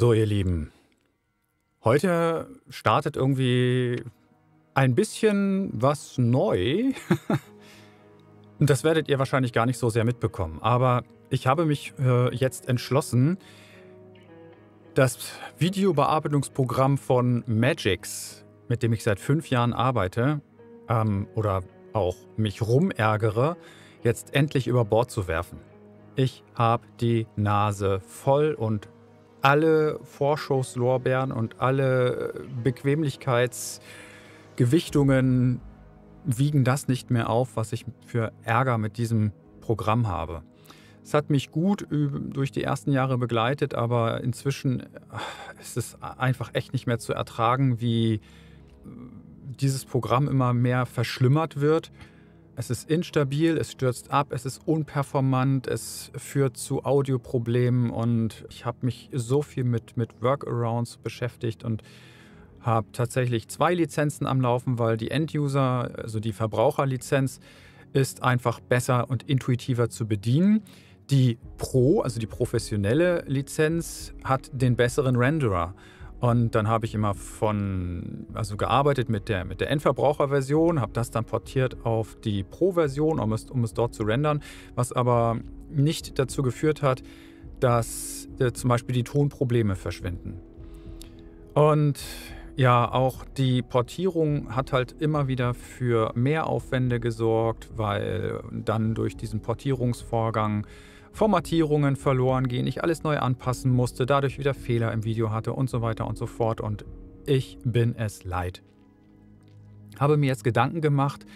So, ihr Lieben, heute startet irgendwie ein bisschen was neu. Und das werdet ihr wahrscheinlich gar nicht so sehr mitbekommen. Aber ich habe mich äh, jetzt entschlossen, das Videobearbeitungsprogramm von Magix, mit dem ich seit fünf Jahren arbeite ähm, oder auch mich rumärgere, jetzt endlich über Bord zu werfen. Ich habe die Nase voll und alle Vorschusslorbeeren und alle Bequemlichkeitsgewichtungen wiegen das nicht mehr auf, was ich für Ärger mit diesem Programm habe. Es hat mich gut durch die ersten Jahre begleitet, aber inzwischen ist es einfach echt nicht mehr zu ertragen, wie dieses Programm immer mehr verschlimmert wird. Es ist instabil, es stürzt ab, es ist unperformant, es führt zu Audioproblemen und ich habe mich so viel mit, mit Workarounds beschäftigt und habe tatsächlich zwei Lizenzen am Laufen, weil die End-User, also die Verbraucherlizenz, ist einfach besser und intuitiver zu bedienen. Die Pro, also die professionelle Lizenz, hat den besseren Renderer. Und dann habe ich immer von, also gearbeitet mit der, mit der Endverbraucherversion, habe das dann portiert auf die Pro-Version, um es, um es dort zu rendern, was aber nicht dazu geführt hat, dass äh, zum Beispiel die Tonprobleme verschwinden. Und ja, auch die Portierung hat halt immer wieder für Mehraufwände gesorgt, weil dann durch diesen Portierungsvorgang Formatierungen verloren gehen, ich alles neu anpassen musste, dadurch wieder Fehler im Video hatte und so weiter und so fort. Und ich bin es leid. Habe mir jetzt Gedanken gemacht,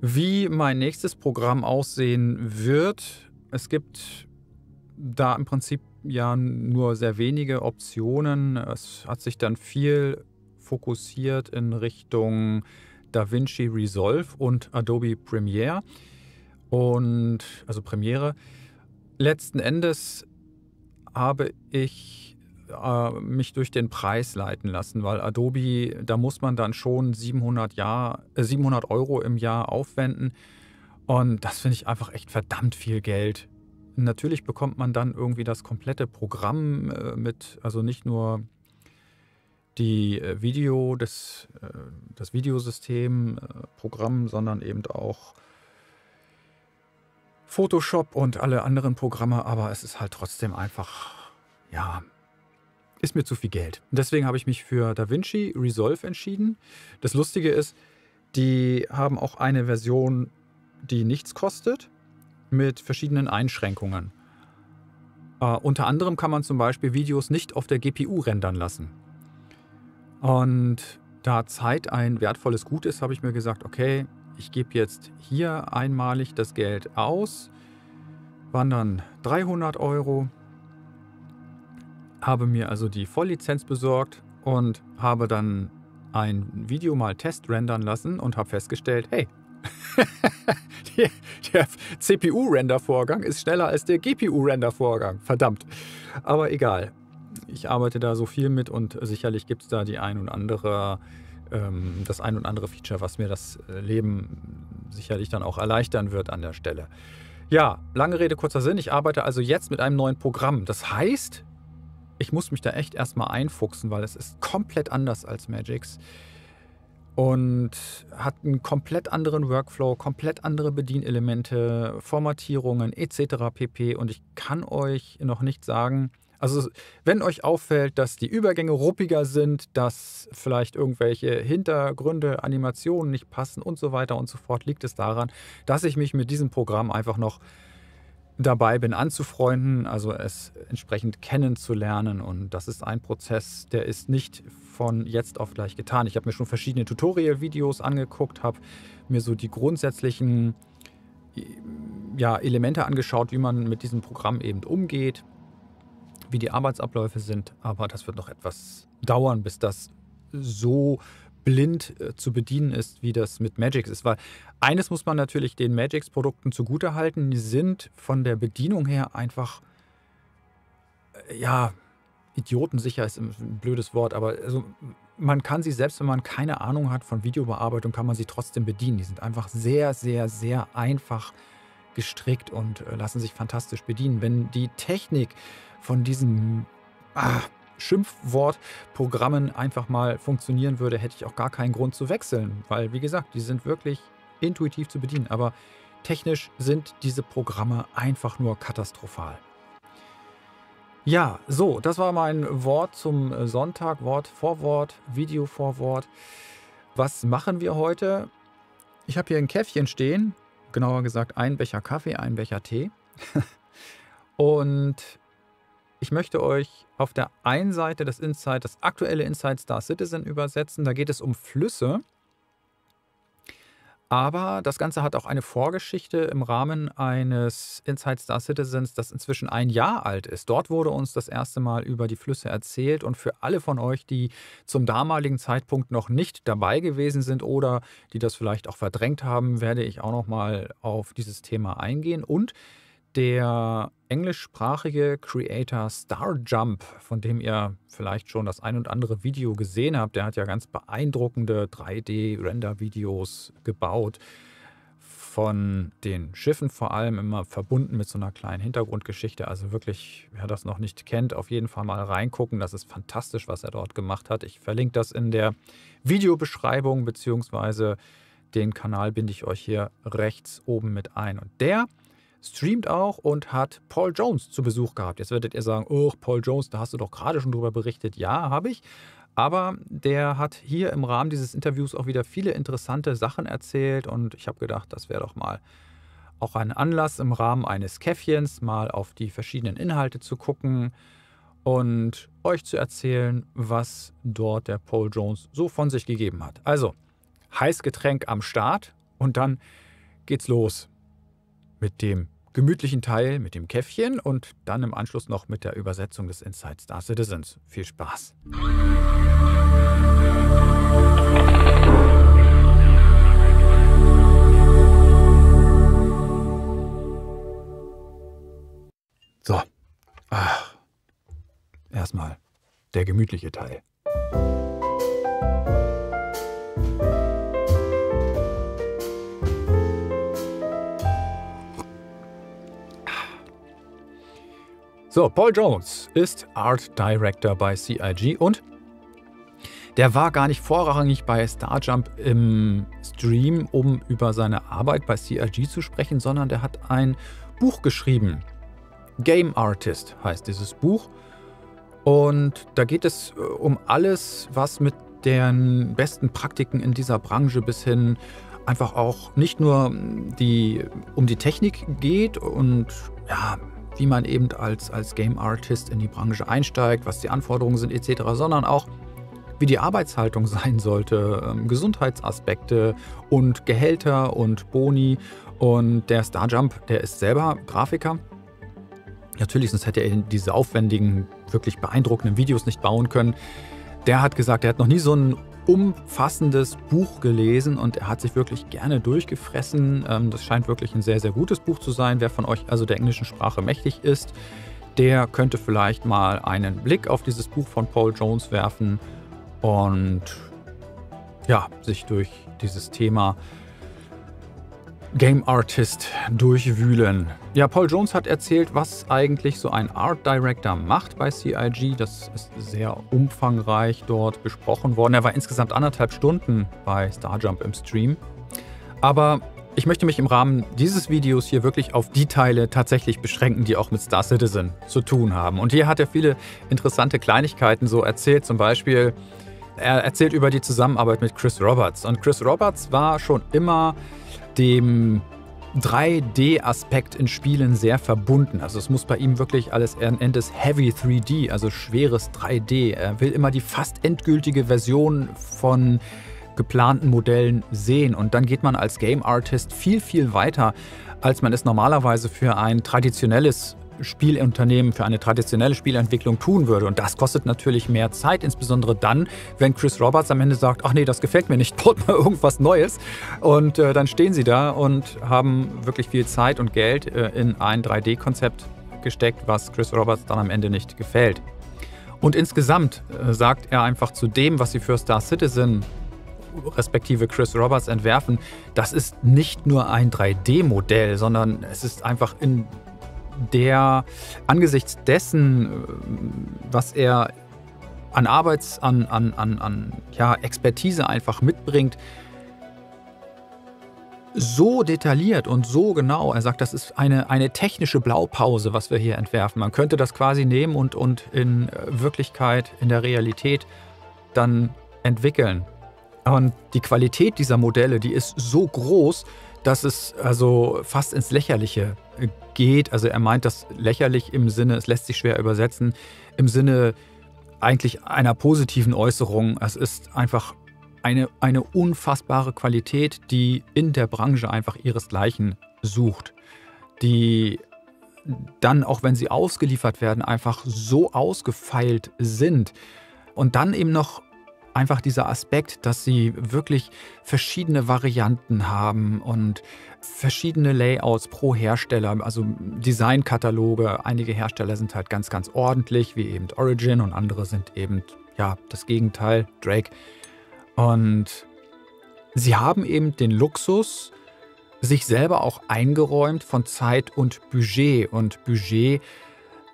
wie mein nächstes Programm aussehen wird. Es gibt da im Prinzip ja nur sehr wenige Optionen. Es hat sich dann viel fokussiert in Richtung DaVinci Resolve und Adobe Premiere und also Premiere. Letzten Endes habe ich äh, mich durch den Preis leiten lassen, weil Adobe, da muss man dann schon 700, Jahr, äh, 700 Euro im Jahr aufwenden. Und das finde ich einfach echt verdammt viel Geld. Natürlich bekommt man dann irgendwie das komplette Programm äh, mit, also nicht nur die äh, Video, das, äh, das Videosystem, äh, Programm, sondern eben auch Photoshop und alle anderen Programme, aber es ist halt trotzdem einfach, ja, ist mir zu viel Geld. Deswegen habe ich mich für DaVinci Resolve entschieden. Das Lustige ist, die haben auch eine Version, die nichts kostet, mit verschiedenen Einschränkungen. Uh, unter anderem kann man zum Beispiel Videos nicht auf der GPU rendern lassen. Und da Zeit ein wertvolles Gut ist, habe ich mir gesagt, okay, ich gebe jetzt hier einmalig das Geld aus, waren dann 300 Euro, habe mir also die Volllizenz besorgt und habe dann ein Video mal test rendern lassen und habe festgestellt, hey, der CPU-Render-Vorgang ist schneller als der GPU-Render-Vorgang. Verdammt. Aber egal. Ich arbeite da so viel mit und sicherlich gibt es da die ein und andere ähm, das ein und andere Feature, was mir das äh, Leben sicherlich dann auch erleichtern wird an der Stelle. Ja, lange Rede, kurzer Sinn. Ich arbeite also jetzt mit einem neuen Programm. Das heißt, ich muss mich da echt erstmal einfuchsen, weil es ist komplett anders als Magix und hat einen komplett anderen Workflow, komplett andere Bedienelemente, Formatierungen etc. pp. Und ich kann euch noch nicht sagen, also wenn euch auffällt, dass die Übergänge ruppiger sind, dass vielleicht irgendwelche Hintergründe, Animationen nicht passen und so weiter und so fort, liegt es daran, dass ich mich mit diesem Programm einfach noch dabei bin anzufreunden, also es entsprechend kennenzulernen. Und das ist ein Prozess, der ist nicht von jetzt auf gleich getan. Ich habe mir schon verschiedene Tutorial-Videos angeguckt, habe mir so die grundsätzlichen ja, Elemente angeschaut, wie man mit diesem Programm eben umgeht wie die Arbeitsabläufe sind, aber das wird noch etwas dauern, bis das so blind äh, zu bedienen ist, wie das mit Magix ist. Weil eines muss man natürlich den Magix-Produkten zugutehalten, die sind von der Bedienung her einfach, äh, ja, idiotensicher ist ein blödes Wort, aber also man kann sie, selbst wenn man keine Ahnung hat von Videobearbeitung, kann man sie trotzdem bedienen. Die sind einfach sehr, sehr, sehr einfach gestrickt und äh, lassen sich fantastisch bedienen. Wenn die Technik von diesem, ah, Schimpfwortprogrammen einfach mal funktionieren würde, hätte ich auch gar keinen Grund zu wechseln, weil wie gesagt, die sind wirklich intuitiv zu bedienen. Aber technisch sind diese Programme einfach nur katastrophal. Ja, so, das war mein Wort zum Sonntag, Wort vor Wort, Video vor Wort. Was machen wir heute? Ich habe hier ein Käffchen stehen, genauer gesagt ein Becher Kaffee, ein Becher Tee. Und ich möchte euch auf der einen Seite das Insight, das aktuelle Insight Star Citizen übersetzen. Da geht es um Flüsse. Aber das Ganze hat auch eine Vorgeschichte im Rahmen eines Inside Star Citizens, das inzwischen ein Jahr alt ist. Dort wurde uns das erste Mal über die Flüsse erzählt und für alle von euch, die zum damaligen Zeitpunkt noch nicht dabei gewesen sind oder die das vielleicht auch verdrängt haben, werde ich auch noch mal auf dieses Thema eingehen und der englischsprachige Creator Starjump, von dem ihr vielleicht schon das ein und andere Video gesehen habt, der hat ja ganz beeindruckende 3D-Render-Videos gebaut. Von den Schiffen vor allem immer verbunden mit so einer kleinen Hintergrundgeschichte. Also wirklich, wer das noch nicht kennt, auf jeden Fall mal reingucken. Das ist fantastisch, was er dort gemacht hat. Ich verlinke das in der Videobeschreibung, beziehungsweise den Kanal binde ich euch hier rechts oben mit ein. Und der streamt auch und hat Paul Jones zu Besuch gehabt. Jetzt werdet ihr sagen, oh, Paul Jones, da hast du doch gerade schon drüber berichtet. Ja, habe ich. Aber der hat hier im Rahmen dieses Interviews auch wieder viele interessante Sachen erzählt und ich habe gedacht, das wäre doch mal auch ein Anlass im Rahmen eines Käffchens mal auf die verschiedenen Inhalte zu gucken und euch zu erzählen, was dort der Paul Jones so von sich gegeben hat. Also, Heißgetränk am Start und dann geht's los mit dem gemütlichen Teil, mit dem Käffchen und dann im Anschluss noch mit der Übersetzung des Inside Star Citizens. Viel Spaß! So, Ach. erstmal der gemütliche Teil. So, Paul Jones ist Art Director bei CIG und der war gar nicht vorrangig bei Starjump im Stream, um über seine Arbeit bei CIG zu sprechen, sondern der hat ein Buch geschrieben. Game Artist heißt dieses Buch. Und da geht es äh, um alles, was mit den besten Praktiken in dieser Branche bis hin einfach auch nicht nur die, um die Technik geht und ja, wie man eben als, als Game Artist in die Branche einsteigt, was die Anforderungen sind etc., sondern auch wie die Arbeitshaltung sein sollte, ähm, Gesundheitsaspekte und Gehälter und Boni. Und der Starjump, der ist selber Grafiker. Natürlich, sonst hätte er diese aufwendigen, wirklich beeindruckenden Videos nicht bauen können. Der hat gesagt, er hat noch nie so ein umfassendes Buch gelesen und er hat sich wirklich gerne durchgefressen. Ähm, das scheint wirklich ein sehr, sehr gutes Buch zu sein. Wer von euch also der englischen Sprache mächtig ist, der könnte vielleicht mal einen Blick auf dieses Buch von Paul Jones werfen und ja, sich durch dieses Thema Game Artist durchwühlen. Ja, Paul Jones hat erzählt, was eigentlich so ein Art Director macht bei CIG. Das ist sehr umfangreich dort besprochen worden. Er war insgesamt anderthalb Stunden bei Starjump im Stream. Aber ich möchte mich im Rahmen dieses Videos hier wirklich auf die Teile tatsächlich beschränken, die auch mit Star Citizen zu tun haben. Und hier hat er viele interessante Kleinigkeiten so erzählt. Zum Beispiel, er erzählt über die Zusammenarbeit mit Chris Roberts. Und Chris Roberts war schon immer dem 3D-Aspekt in Spielen sehr verbunden. Also es muss bei ihm wirklich alles, er nennt Heavy 3D, also schweres 3D. Er will immer die fast endgültige Version von geplanten Modellen sehen. Und dann geht man als Game Artist viel, viel weiter, als man es normalerweise für ein traditionelles Spielunternehmen für eine traditionelle Spielentwicklung tun würde. Und das kostet natürlich mehr Zeit, insbesondere dann, wenn Chris Roberts am Ende sagt, ach nee, das gefällt mir nicht, baut mal irgendwas Neues. Und äh, dann stehen sie da und haben wirklich viel Zeit und Geld äh, in ein 3D-Konzept gesteckt, was Chris Roberts dann am Ende nicht gefällt. Und insgesamt äh, sagt er einfach zu dem, was sie für Star Citizen respektive Chris Roberts entwerfen, das ist nicht nur ein 3D-Modell, sondern es ist einfach in der angesichts dessen, äh, was er an Arbeits-, an, an, an, an ja, Expertise einfach mitbringt, so detailliert und so genau. Er sagt, das ist eine, eine technische Blaupause, was wir hier entwerfen. Man könnte das quasi nehmen und, und in Wirklichkeit, in der Realität dann entwickeln. Und die Qualität dieser Modelle, die ist so groß, dass es also fast ins Lächerliche geht. Also er meint das lächerlich im Sinne, es lässt sich schwer übersetzen, im Sinne eigentlich einer positiven Äußerung. Es ist einfach eine, eine unfassbare Qualität, die in der Branche einfach ihresgleichen sucht. Die dann, auch wenn sie ausgeliefert werden, einfach so ausgefeilt sind. Und dann eben noch einfach dieser Aspekt, dass sie wirklich verschiedene Varianten haben und verschiedene Layouts pro Hersteller, also Designkataloge. Einige Hersteller sind halt ganz, ganz ordentlich, wie eben Origin und andere sind eben, ja, das Gegenteil, Drake. Und sie haben eben den Luxus, sich selber auch eingeräumt von Zeit und Budget. Und Budget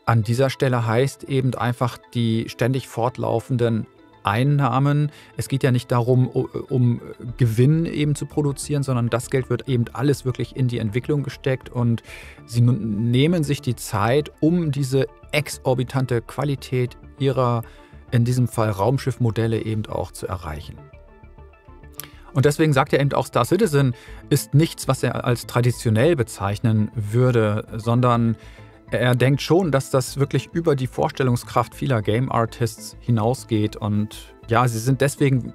an dieser Stelle heißt eben einfach die ständig fortlaufenden Einnahmen. Es geht ja nicht darum, um Gewinn eben zu produzieren, sondern das Geld wird eben alles wirklich in die Entwicklung gesteckt und sie nehmen sich die Zeit, um diese exorbitante Qualität ihrer, in diesem Fall Raumschiffmodelle eben auch zu erreichen. Und deswegen sagt er eben auch, Star Citizen ist nichts, was er als traditionell bezeichnen würde, sondern er denkt schon, dass das wirklich über die Vorstellungskraft vieler Game Artists hinausgeht. Und ja, sie sind deswegen,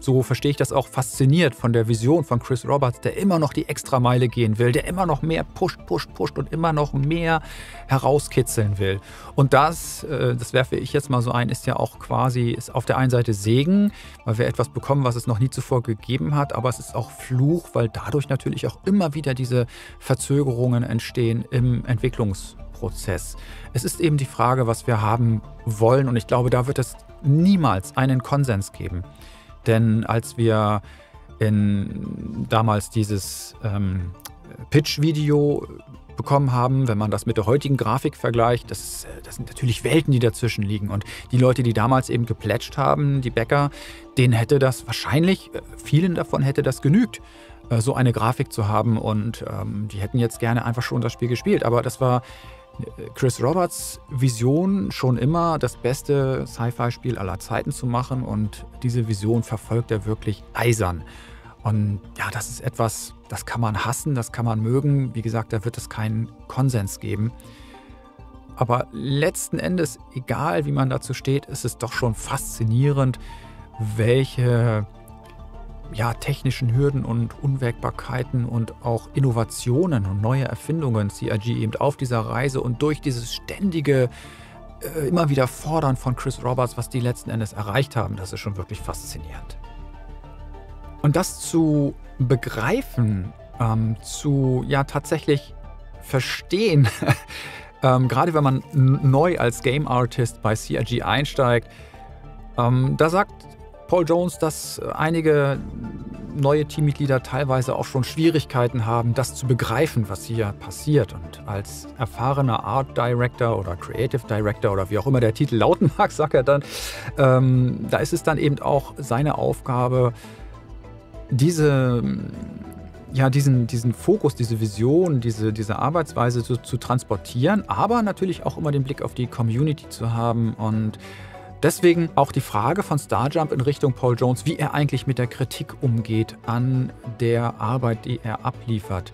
so verstehe ich das auch, fasziniert von der Vision von Chris Roberts, der immer noch die Extrameile gehen will, der immer noch mehr pusht, pusht, pusht und immer noch mehr herauskitzeln will. Und das, äh, das werfe ich jetzt mal so ein, ist ja auch quasi, ist auf der einen Seite Segen, weil wir etwas bekommen, was es noch nie zuvor gegeben hat, aber es ist auch Fluch, weil dadurch natürlich auch immer wieder diese Verzögerungen entstehen im Entwicklungsprozess. Prozess. Es ist eben die Frage, was wir haben wollen und ich glaube, da wird es niemals einen Konsens geben. Denn als wir in damals dieses ähm, Pitch-Video bekommen haben, wenn man das mit der heutigen Grafik vergleicht, das, das, sind natürlich Welten, die dazwischen liegen. Und die Leute, die damals eben geplätscht haben, die Bäcker, denen hätte das wahrscheinlich, äh, vielen davon hätte das genügt, äh, so eine Grafik zu haben. Und ähm, die hätten jetzt gerne einfach schon das Spiel gespielt. Aber das war Chris Roberts Vision schon immer das beste Sci-Fi-Spiel aller Zeiten zu machen und diese Vision verfolgt er wirklich eisern. Und ja, das ist etwas, das kann man hassen, das kann man mögen. Wie gesagt, da wird es keinen Konsens geben. Aber letzten Endes, egal wie man dazu steht, ist es doch schon faszinierend, welche ja, technischen Hürden und Unwägbarkeiten und auch Innovationen und neue Erfindungen CRG eben auf dieser Reise und durch dieses ständige äh, immer wieder Fordern von Chris Roberts, was die letzten Endes erreicht haben, das ist schon wirklich faszinierend. Und das zu begreifen, ähm, zu ja tatsächlich verstehen, ähm, gerade wenn man neu als Game Artist bei CRG einsteigt, ähm, da sagt Paul Jones, dass einige neue Teammitglieder teilweise auch schon Schwierigkeiten haben, das zu begreifen, was hier passiert. Und als erfahrener Art Director oder Creative Director oder wie auch immer der Titel lauten mag, sagt er dann, ähm, da ist es dann eben auch seine Aufgabe, diese ja, diesen, diesen Fokus, diese Vision, diese, diese Arbeitsweise zu, zu transportieren, aber natürlich auch immer den Blick auf die Community zu haben und Deswegen auch die Frage von Starjump in Richtung Paul Jones, wie er eigentlich mit der Kritik umgeht an der Arbeit, die er abliefert.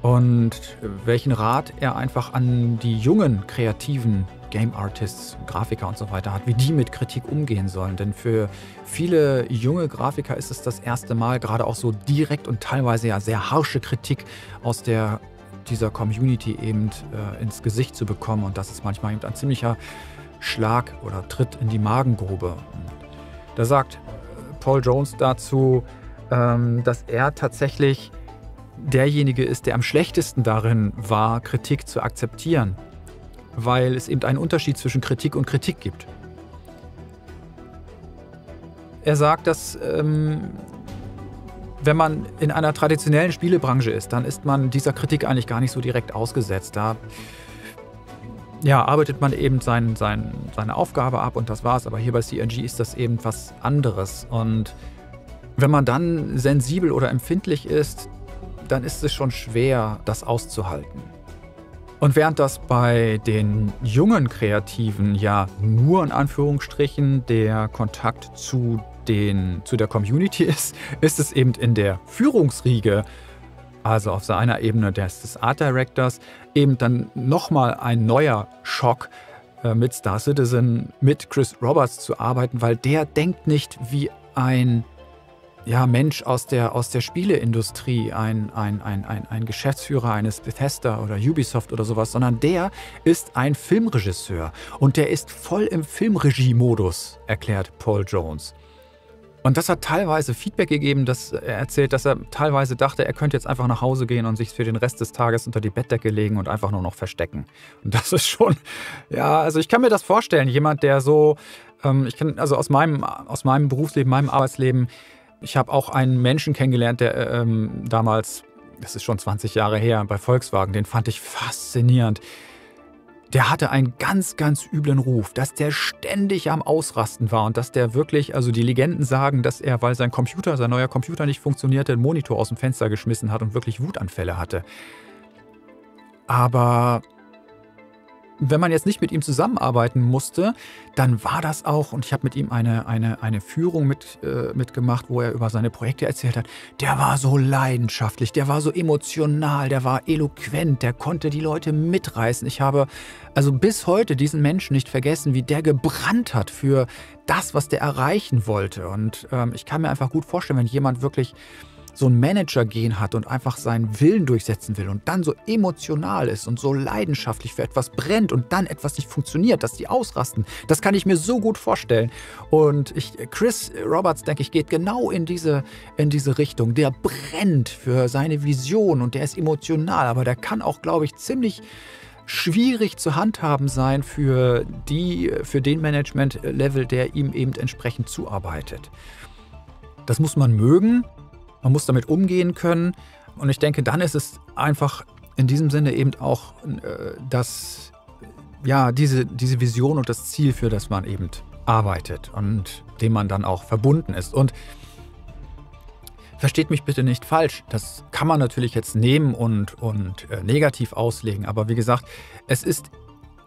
Und welchen Rat er einfach an die jungen, kreativen Game Artists, Grafiker und so weiter hat, wie die mit Kritik umgehen sollen. Denn für viele junge Grafiker ist es das erste Mal, gerade auch so direkt und teilweise ja sehr harsche Kritik aus der, dieser Community eben äh, ins Gesicht zu bekommen. Und das ist manchmal eben ein ziemlicher Schlag oder Tritt in die Magengrube. Da sagt Paul Jones dazu, ähm, dass er tatsächlich derjenige ist, der am schlechtesten darin war, Kritik zu akzeptieren, weil es eben einen Unterschied zwischen Kritik und Kritik gibt. Er sagt, dass ähm, wenn man in einer traditionellen Spielebranche ist, dann ist man dieser Kritik eigentlich gar nicht so direkt ausgesetzt. Da ja, arbeitet man eben sein, sein, seine Aufgabe ab und das war's. Aber hier bei CRG ist das eben was anderes. Und wenn man dann sensibel oder empfindlich ist, dann ist es schon schwer, das auszuhalten. Und während das bei den jungen Kreativen ja nur in Anführungsstrichen der Kontakt zu, den, zu der Community ist, ist es eben in der Führungsriege, also auf seiner Ebene des, des Art Directors, eben dann nochmal ein neuer Schock, äh, mit Star Citizen, mit Chris Roberts zu arbeiten, weil der denkt nicht wie ein ja, Mensch aus der, aus der Spieleindustrie, ein, ein, ein, ein, ein Geschäftsführer eines Bethesda oder Ubisoft oder sowas, sondern der ist ein Filmregisseur und der ist voll im Filmregie-Modus, erklärt Paul Jones. Und das hat teilweise Feedback gegeben, dass er erzählt, dass er teilweise dachte, er könnte jetzt einfach nach Hause gehen und sich für den Rest des Tages unter die Bettdecke legen und einfach nur noch verstecken. Und das ist schon, ja, also ich kann mir das vorstellen, jemand, der so, ähm, ich kann, also aus meinem, aus meinem Berufsleben, meinem Arbeitsleben, ich habe auch einen Menschen kennengelernt, der äh, ähm, damals, das ist schon 20 Jahre her, bei Volkswagen, den fand ich faszinierend der hatte einen ganz, ganz üblen Ruf, dass der ständig am Ausrasten war und dass der wirklich, also die Legenden sagen, dass er, weil sein Computer, sein neuer Computer nicht funktionierte, den Monitor aus dem Fenster geschmissen hat und wirklich Wutanfälle hatte. Aber wenn man jetzt nicht mit ihm zusammenarbeiten musste, dann war das auch, und ich habe mit ihm eine, eine, eine Führung mit, äh, mitgemacht, wo er über seine Projekte erzählt hat, der war so leidenschaftlich, der war so emotional, der war eloquent, der konnte die Leute mitreißen. Ich habe also bis heute diesen Menschen nicht vergessen, wie der gebrannt hat für das, was der erreichen wollte. Und ähm, ich kann mir einfach gut vorstellen, wenn jemand wirklich so ein Manager-Gen hat und einfach seinen Willen durchsetzen will und dann so emotional ist und so leidenschaftlich für etwas brennt und dann etwas nicht funktioniert, dass die ausrasten, das kann ich mir so gut vorstellen. Und ich, Chris Roberts, denke ich, geht genau in diese, in diese Richtung. Der brennt für seine Vision und der ist emotional, aber der kann auch, glaube ich, ziemlich schwierig zu handhaben sein für, die, für den Management-Level, der ihm eben entsprechend zuarbeitet. Das muss man mögen, man muss damit umgehen können. Und ich denke, dann ist es einfach in diesem Sinne eben auch äh, das, ja, diese, diese Vision und das Ziel, für das man eben arbeitet und dem man dann auch verbunden ist. Und versteht mich bitte nicht falsch, das kann man natürlich jetzt nehmen und, und äh, negativ auslegen, aber wie gesagt, es ist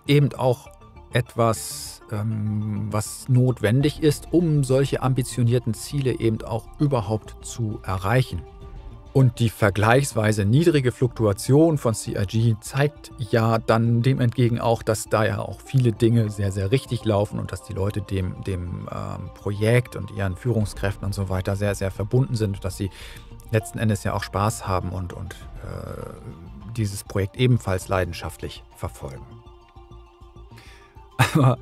eben auch etwas ähm, was notwendig ist, um solche ambitionierten Ziele eben auch überhaupt zu erreichen. Und die vergleichsweise niedrige Fluktuation von CIG zeigt ja dann dem entgegen auch, dass da ja auch viele Dinge sehr, sehr richtig laufen und dass die Leute dem, dem ähm, Projekt und ihren Führungskräften und so weiter sehr, sehr verbunden sind, dass sie letzten Endes ja auch Spaß haben und, und äh, dieses Projekt ebenfalls leidenschaftlich verfolgen. Aber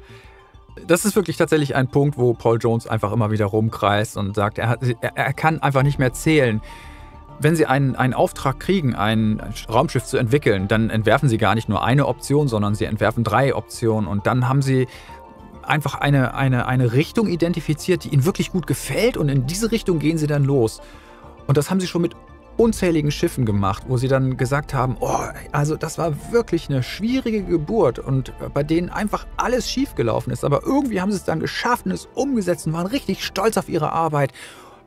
das ist wirklich tatsächlich ein Punkt, wo Paul Jones einfach immer wieder rumkreist und sagt, er, hat, er, er kann einfach nicht mehr zählen. Wenn Sie einen, einen Auftrag kriegen, ein Raumschiff zu entwickeln, dann entwerfen Sie gar nicht nur eine Option, sondern Sie entwerfen drei Optionen und dann haben Sie einfach eine, eine, eine Richtung identifiziert, die Ihnen wirklich gut gefällt und in diese Richtung gehen Sie dann los. Und das haben Sie schon mit unzähligen Schiffen gemacht, wo sie dann gesagt haben, oh, also das war wirklich eine schwierige Geburt und bei denen einfach alles schiefgelaufen ist. Aber irgendwie haben sie es dann geschafft und es umgesetzt und waren richtig stolz auf ihre Arbeit,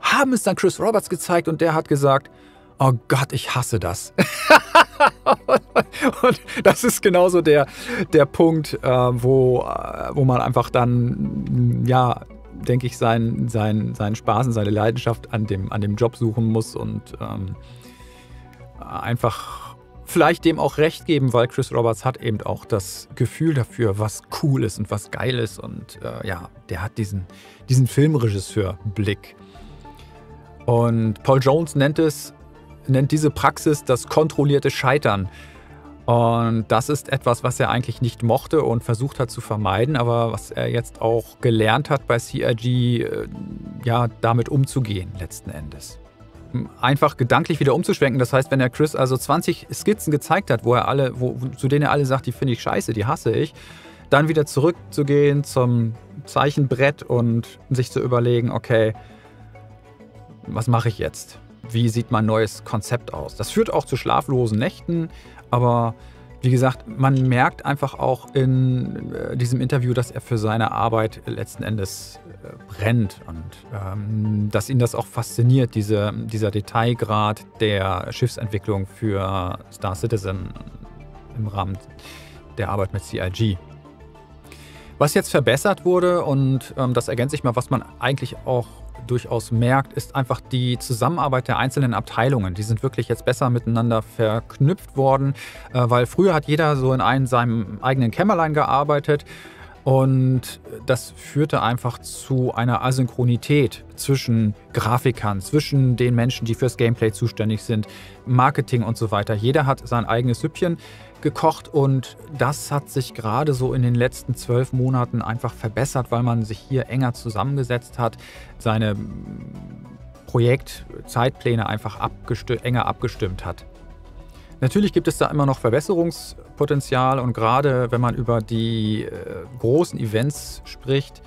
haben es dann Chris Roberts gezeigt und der hat gesagt, oh Gott, ich hasse das. und das ist genauso der, der Punkt, äh, wo, äh, wo man einfach dann, ja, denke ich, seinen, seinen, seinen Spaß und seine Leidenschaft an dem, an dem Job suchen muss und ähm, einfach vielleicht dem auch recht geben, weil Chris Roberts hat eben auch das Gefühl dafür, was cool ist und was geil ist. Und äh, ja, der hat diesen, diesen Filmregisseur-Blick. Und Paul Jones nennt es, nennt diese Praxis das kontrollierte Scheitern. Und das ist etwas, was er eigentlich nicht mochte und versucht hat zu vermeiden, aber was er jetzt auch gelernt hat bei CRG, äh, ja, damit umzugehen letzten Endes. Einfach gedanklich wieder umzuschwenken. Das heißt, wenn er Chris also 20 Skizzen gezeigt hat, wo er alle, wo, zu denen er alle sagt, die finde ich scheiße, die hasse ich, dann wieder zurückzugehen zum Zeichenbrett und sich zu überlegen, okay, was mache ich jetzt? Wie sieht mein neues Konzept aus? Das führt auch zu schlaflosen Nächten, aber wie gesagt, man merkt einfach auch in äh, diesem Interview, dass er für seine Arbeit letzten Endes äh, brennt und ähm, dass ihn das auch fasziniert, diese, dieser Detailgrad der Schiffsentwicklung für Star Citizen im Rahmen der Arbeit mit CIG. Was jetzt verbessert wurde, und ähm, das ergänzt sich mal, was man eigentlich auch durchaus merkt, ist einfach die Zusammenarbeit der einzelnen Abteilungen. Die sind wirklich jetzt besser miteinander verknüpft worden, äh, weil früher hat jeder so in einem, seinem eigenen Kämmerlein gearbeitet. Und das führte einfach zu einer Asynchronität zwischen Grafikern, zwischen den Menschen, die fürs Gameplay zuständig sind, Marketing und so weiter. Jeder hat sein eigenes Süppchen gekocht und das hat sich gerade so in den letzten zwölf Monaten einfach verbessert, weil man sich hier enger zusammengesetzt hat, seine Projektzeitpläne einfach abgesti enger abgestimmt hat. Natürlich gibt es da immer noch Verbesserungspotenzial und gerade wenn man über die äh, großen Events spricht,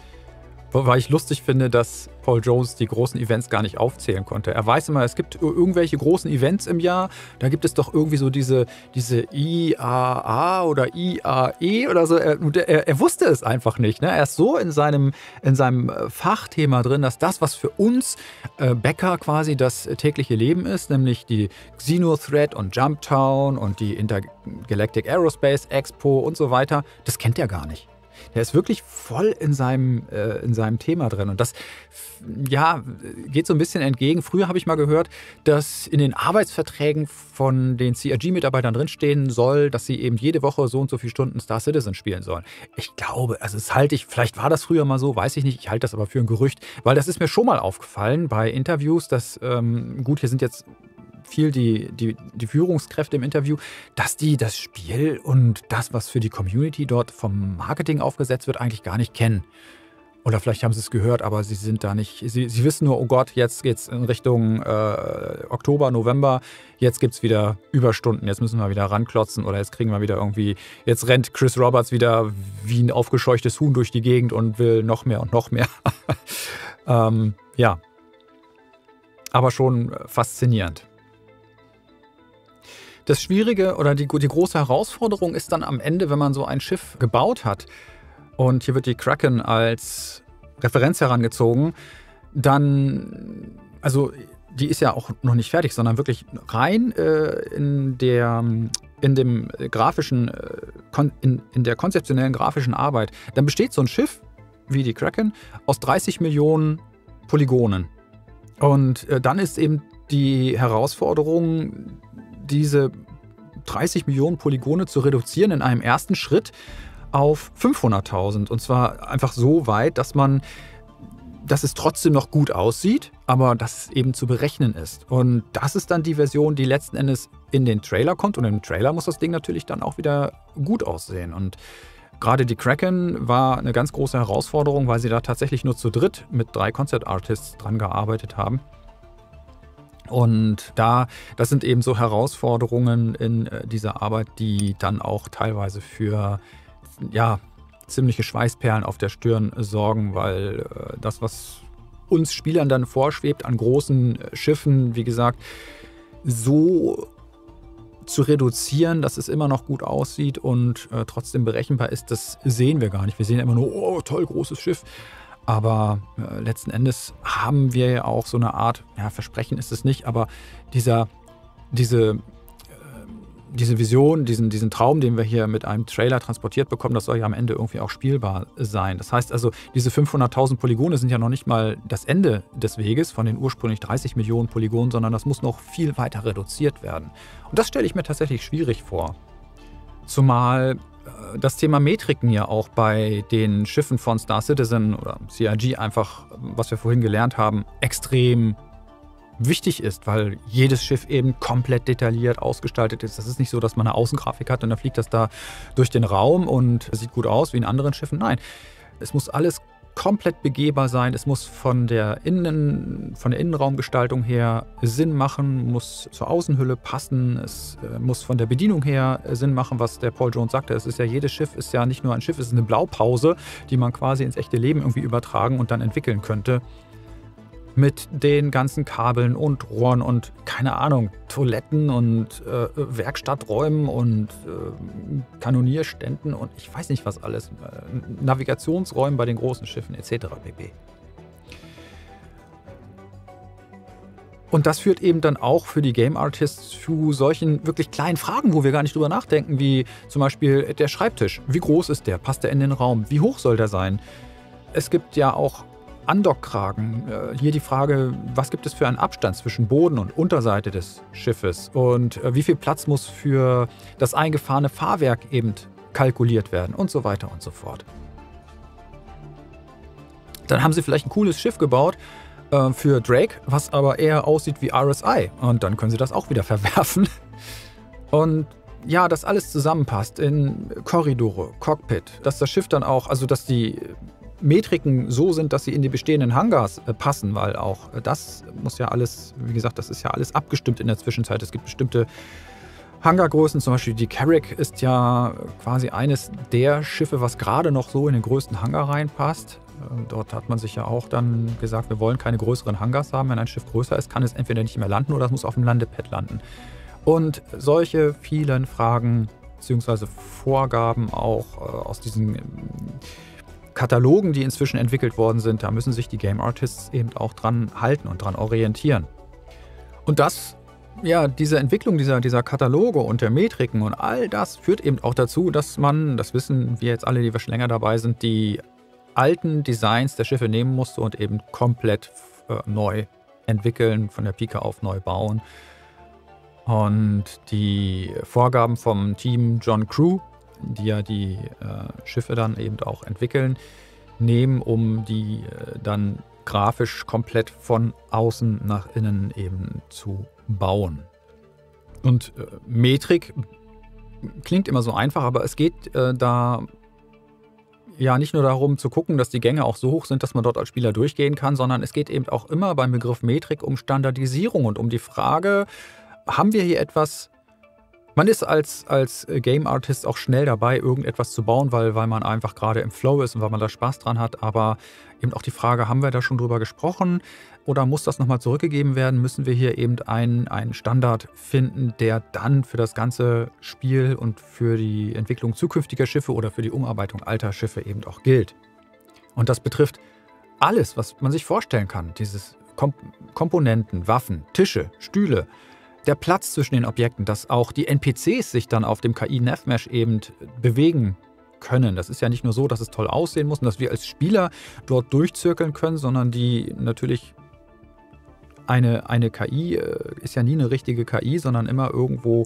weil ich lustig finde, dass Paul Jones die großen Events gar nicht aufzählen konnte. Er weiß immer, es gibt irgendwelche großen Events im Jahr. Da gibt es doch irgendwie so diese, diese IAA oder IAE oder so. Er, er, er wusste es einfach nicht. Ne? Er ist so in seinem, in seinem äh, Fachthema drin, dass das, was für uns äh, Bäcker quasi das tägliche Leben ist, nämlich die Xenothread und Jumptown und die Intergalactic Aerospace Expo und so weiter, das kennt er gar nicht. Der ist wirklich voll in seinem, äh, in seinem Thema drin. Und das ja, geht so ein bisschen entgegen. Früher habe ich mal gehört, dass in den Arbeitsverträgen von den CRG-Mitarbeitern drinstehen soll, dass sie eben jede Woche so und so viele Stunden Star Citizen spielen sollen. Ich glaube, also das halte ich, vielleicht war das früher mal so, weiß ich nicht. Ich halte das aber für ein Gerücht, weil das ist mir schon mal aufgefallen bei Interviews, dass, ähm, gut, hier sind jetzt viel die, die, die Führungskräfte im Interview, dass die das Spiel und das, was für die Community dort vom Marketing aufgesetzt wird, eigentlich gar nicht kennen. Oder vielleicht haben sie es gehört, aber sie sind da nicht. Sie, sie wissen nur, oh Gott, jetzt geht es in Richtung äh, Oktober, November. Jetzt gibt es wieder Überstunden. Jetzt müssen wir wieder ranklotzen. Oder jetzt kriegen wir wieder irgendwie. Jetzt rennt Chris Roberts wieder wie ein aufgescheuchtes Huhn durch die Gegend und will noch mehr und noch mehr. ähm, ja. Aber schon faszinierend. Das Schwierige oder die, die große Herausforderung ist dann am Ende, wenn man so ein Schiff gebaut hat. Und hier wird die Kraken als Referenz herangezogen, dann, also die ist ja auch noch nicht fertig, sondern wirklich rein äh, in der in dem grafischen, äh, in, in der konzeptionellen grafischen Arbeit, dann besteht so ein Schiff wie die Kraken aus 30 Millionen Polygonen. Und äh, dann ist eben die Herausforderung, diese 30 Millionen Polygone zu reduzieren in einem ersten Schritt auf 500.000. Und zwar einfach so weit, dass man, dass es trotzdem noch gut aussieht, aber dass es eben zu berechnen ist. Und das ist dann die Version, die letzten Endes in den Trailer kommt. Und im Trailer muss das Ding natürlich dann auch wieder gut aussehen. Und gerade die Kraken war eine ganz große Herausforderung, weil sie da tatsächlich nur zu dritt mit drei Concept Artists dran gearbeitet haben. Und da, das sind eben so Herausforderungen in äh, dieser Arbeit, die dann auch teilweise für ja, ziemliche Schweißperlen auf der Stirn sorgen, weil äh, das, was uns Spielern dann vorschwebt an großen äh, Schiffen, wie gesagt, so zu reduzieren, dass es immer noch gut aussieht und äh, trotzdem berechenbar ist, das sehen wir gar nicht. Wir sehen immer nur, oh, toll, großes Schiff. Aber äh, letzten Endes haben wir ja auch so eine Art, ja, Versprechen ist es nicht, aber dieser, diese, äh, diese Vision, diesen, diesen Traum, den wir hier mit einem Trailer transportiert bekommen, das soll ja am Ende irgendwie auch spielbar sein. Das heißt also, diese 500.000 Polygone sind ja noch nicht mal das Ende des Weges von den ursprünglich 30 Millionen Polygonen, sondern das muss noch viel weiter reduziert werden. Und das stelle ich mir tatsächlich schwierig vor. Zumal das Thema Metriken ja auch bei den Schiffen von Star Citizen oder CIG einfach, was wir vorhin gelernt haben, extrem wichtig ist, weil jedes Schiff eben komplett detailliert ausgestaltet ist. Das ist nicht so, dass man eine Außengrafik hat und dann fliegt das da durch den Raum und sieht gut aus wie in anderen Schiffen. Nein, es muss alles komplett begehbar sein. Es muss von der, Innen, von der Innenraumgestaltung her Sinn machen, muss zur Außenhülle passen. Es äh, muss von der Bedienung her Sinn machen, was der Paul Jones sagte. Es ist ja jedes Schiff ist ja nicht nur ein Schiff, es ist eine Blaupause, die man quasi ins echte Leben irgendwie übertragen und dann entwickeln könnte. Mit den ganzen Kabeln und Rohren und keine Ahnung, Toiletten und äh, Werkstatträumen und äh, Kanonierständen und ich weiß nicht was alles, äh, Navigationsräumen bei den großen Schiffen etc. pp. Und das führt eben dann auch für die Game Artists zu solchen wirklich kleinen Fragen, wo wir gar nicht drüber nachdenken, wie zum Beispiel der Schreibtisch. Wie groß ist der? Passt der in den Raum? Wie hoch soll der sein? Es gibt ja auch Andockkragen. Äh, hier die Frage, was gibt es für einen Abstand zwischen Boden und Unterseite des Schiffes und äh, wie viel Platz muss für das eingefahrene Fahrwerk eben kalkuliert werden und so weiter und so fort. Dann haben sie vielleicht ein cooles Schiff gebaut äh, für Drake, was aber eher aussieht wie RSI und dann können sie das auch wieder verwerfen. Und ja, dass alles zusammenpasst in Korridore, Cockpit, dass das Schiff dann auch, also dass die Metriken so sind, dass sie in die bestehenden Hangars äh, passen, weil auch äh, das muss ja alles, wie gesagt, das ist ja alles abgestimmt in der Zwischenzeit. Es gibt bestimmte Hangargrößen, zum Beispiel die Carrack ist ja quasi eines der Schiffe, was gerade noch so in den größten Hangar reinpasst. Ähm, dort hat man sich ja auch dann gesagt, wir wollen keine größeren Hangars haben. Wenn ein Schiff größer ist, kann es entweder nicht mehr landen oder es muss auf dem Landepad landen. Und solche vielen Fragen bzw. Vorgaben auch äh, aus diesen Katalogen, die inzwischen entwickelt worden sind, da müssen sich die Game Artists eben auch dran halten und dran orientieren. Und das, ja, diese Entwicklung dieser, dieser Kataloge und der Metriken und all das führt eben auch dazu, dass man, das wissen wir jetzt alle, die wir schon länger dabei sind, die alten Designs der Schiffe nehmen musste und eben komplett äh, neu entwickeln, von der Pike auf neu bauen. Und die Vorgaben vom Team John Crew, die ja die äh, Schiffe dann eben auch entwickeln, nehmen, um die äh, dann grafisch komplett von außen nach innen eben zu bauen. Und äh, Metrik klingt immer so einfach, aber es geht äh, da ja nicht nur darum zu gucken, dass die Gänge auch so hoch sind, dass man dort als Spieler durchgehen kann, sondern es geht eben auch immer beim Begriff Metrik um Standardisierung und um die Frage, haben wir hier etwas man ist als, als Game Artist auch schnell dabei, irgendetwas zu bauen, weil, weil man einfach gerade im Flow ist und weil man da Spaß dran hat. Aber eben auch die Frage, haben wir da schon drüber gesprochen oder muss das nochmal zurückgegeben werden? Müssen wir hier eben einen, einen Standard finden, der dann für das ganze Spiel und für die Entwicklung zukünftiger Schiffe oder für die Umarbeitung alter Schiffe eben auch gilt? Und das betrifft alles, was man sich vorstellen kann. Dieses Komp Komponenten, Waffen, Tische, Stühle, der Platz zwischen den Objekten, dass auch die NPCs sich dann auf dem KI-NavMesh eben bewegen können. Das ist ja nicht nur so, dass es toll aussehen muss und dass wir als Spieler dort durchzirkeln können, sondern die natürlich eine, eine KI äh, ist ja nie eine richtige KI, sondern immer irgendwo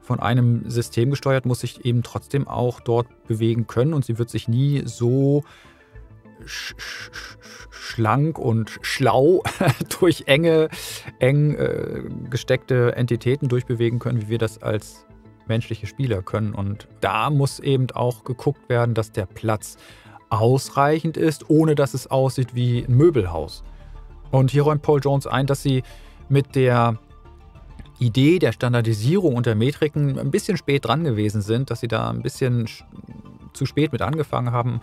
von einem System gesteuert, muss sich eben trotzdem auch dort bewegen können und sie wird sich nie so sch schlank und schlau durch enge, eng äh, gesteckte Entitäten durchbewegen können, wie wir das als menschliche Spieler können. Und da muss eben auch geguckt werden, dass der Platz ausreichend ist, ohne dass es aussieht wie ein Möbelhaus. Und hier räumt Paul Jones ein, dass sie mit der Idee der Standardisierung und der Metriken ein bisschen spät dran gewesen sind, dass sie da ein bisschen zu spät mit angefangen haben,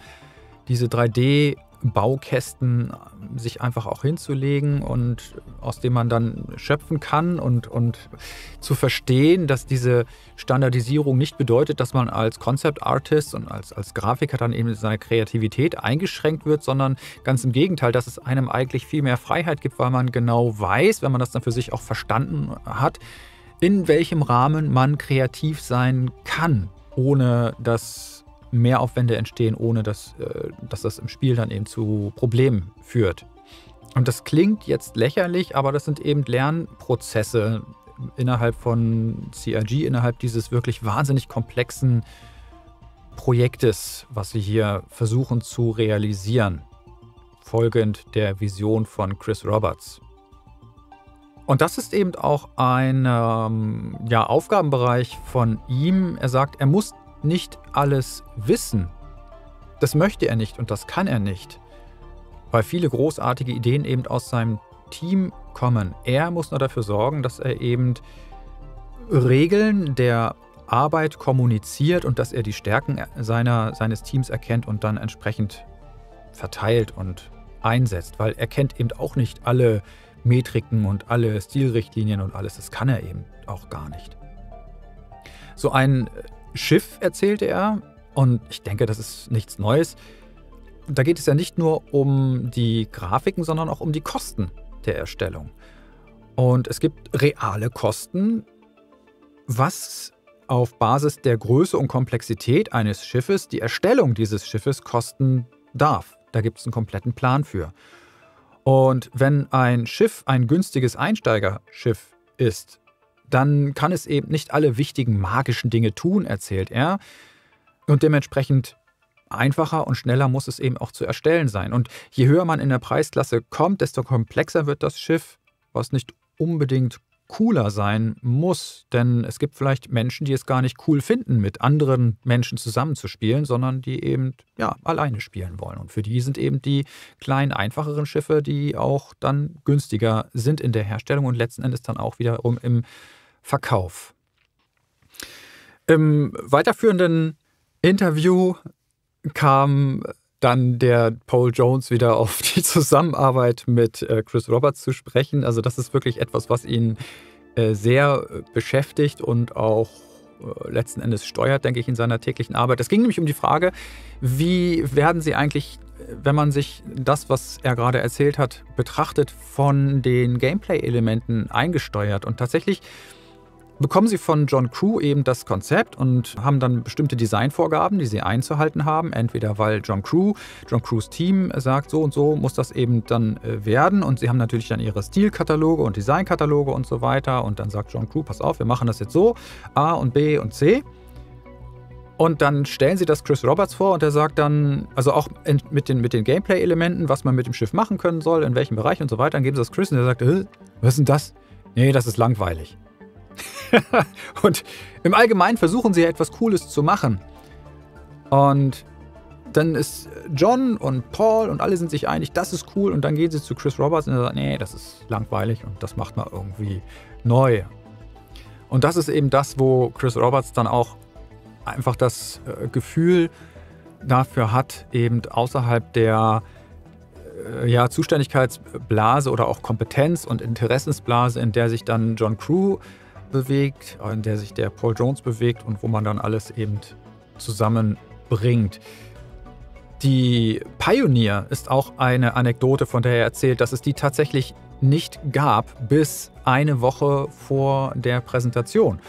diese 3D Baukästen sich einfach auch hinzulegen und aus dem man dann schöpfen kann und, und zu verstehen, dass diese Standardisierung nicht bedeutet, dass man als Concept Artist und als, als Grafiker dann eben seine Kreativität eingeschränkt wird, sondern ganz im Gegenteil, dass es einem eigentlich viel mehr Freiheit gibt, weil man genau weiß, wenn man das dann für sich auch verstanden hat, in welchem Rahmen man kreativ sein kann, ohne dass Mehraufwände entstehen, ohne dass, äh, dass das im Spiel dann eben zu Problemen führt. Und das klingt jetzt lächerlich, aber das sind eben Lernprozesse innerhalb von CRG, innerhalb dieses wirklich wahnsinnig komplexen Projektes, was sie hier versuchen zu realisieren, folgend der Vision von Chris Roberts. Und das ist eben auch ein ähm, ja, Aufgabenbereich von ihm. Er sagt, er muss nicht alles wissen. Das möchte er nicht und das kann er nicht, weil viele großartige Ideen eben aus seinem Team kommen. Er muss nur dafür sorgen, dass er eben Regeln der Arbeit kommuniziert und dass er die Stärken seiner, seines Teams erkennt und dann entsprechend verteilt und einsetzt, weil er kennt eben auch nicht alle Metriken und alle Stilrichtlinien und alles. Das kann er eben auch gar nicht. So ein Schiff erzählte er, und ich denke, das ist nichts Neues. Da geht es ja nicht nur um die Grafiken, sondern auch um die Kosten der Erstellung. Und es gibt reale Kosten, was auf Basis der Größe und Komplexität eines Schiffes die Erstellung dieses Schiffes kosten darf. Da gibt es einen kompletten Plan für. Und wenn ein Schiff ein günstiges Einsteigerschiff ist, dann kann es eben nicht alle wichtigen magischen Dinge tun, erzählt er. Und dementsprechend einfacher und schneller muss es eben auch zu erstellen sein. Und je höher man in der Preisklasse kommt, desto komplexer wird das Schiff, was nicht unbedingt cooler sein muss. Denn es gibt vielleicht Menschen, die es gar nicht cool finden, mit anderen Menschen zusammenzuspielen, sondern die eben ja, alleine spielen wollen. Und für die sind eben die kleinen, einfacheren Schiffe, die auch dann günstiger sind in der Herstellung und letzten Endes dann auch wiederum im Verkauf. Im weiterführenden Interview kam dann der Paul Jones wieder auf die Zusammenarbeit mit äh, Chris Roberts zu sprechen. Also das ist wirklich etwas, was ihn äh, sehr äh, beschäftigt und auch letzten Endes steuert, denke ich, in seiner täglichen Arbeit. Es ging nämlich um die Frage, wie werden Sie eigentlich, wenn man sich das, was er gerade erzählt hat, betrachtet, von den Gameplay-Elementen eingesteuert? Und tatsächlich bekommen sie von John Crew eben das Konzept und haben dann bestimmte Designvorgaben, die sie einzuhalten haben. Entweder weil John Crew, John Crews Team sagt, so und so muss das eben dann äh, werden. Und sie haben natürlich dann ihre Stilkataloge und Designkataloge und so weiter. Und dann sagt John Crew, pass auf, wir machen das jetzt so, A und B und C. Und dann stellen sie das Chris Roberts vor und er sagt dann, also auch mit den, mit den Gameplay-Elementen, was man mit dem Schiff machen können soll, in welchem Bereich und so weiter. Dann geben sie das Chris und er sagt, was ist denn das? Nee, das ist langweilig. und im Allgemeinen versuchen sie ja etwas Cooles zu machen. Und dann ist John und Paul und alle sind sich einig, das ist cool. Und dann gehen sie zu Chris Roberts und er sagt, nee, das ist langweilig und das macht man irgendwie neu. Und das ist eben das, wo Chris Roberts dann auch einfach das äh, Gefühl dafür hat, eben außerhalb der äh, ja, Zuständigkeitsblase oder auch Kompetenz- und Interessensblase, in der sich dann John Crew bewegt, in der sich der Paul Jones bewegt und wo man dann alles eben zusammenbringt. Die Pioneer ist auch eine Anekdote, von der er erzählt, dass es die tatsächlich nicht gab bis eine Woche vor der Präsentation.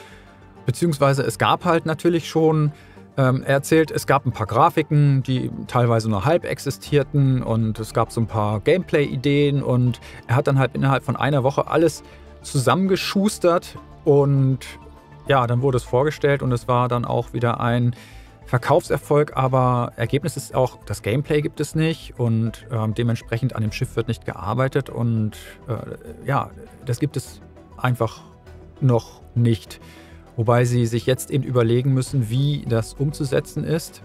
Beziehungsweise es gab halt natürlich schon, ähm, er erzählt, es gab ein paar Grafiken, die teilweise nur halb existierten und es gab so ein paar Gameplay-Ideen und er hat dann halt innerhalb von einer Woche alles zusammengeschustert und ja, dann wurde es vorgestellt und es war dann auch wieder ein Verkaufserfolg, aber Ergebnis ist auch, das Gameplay gibt es nicht und äh, dementsprechend an dem Schiff wird nicht gearbeitet und äh, ja, das gibt es einfach noch nicht. Wobei sie sich jetzt eben überlegen müssen, wie das umzusetzen ist,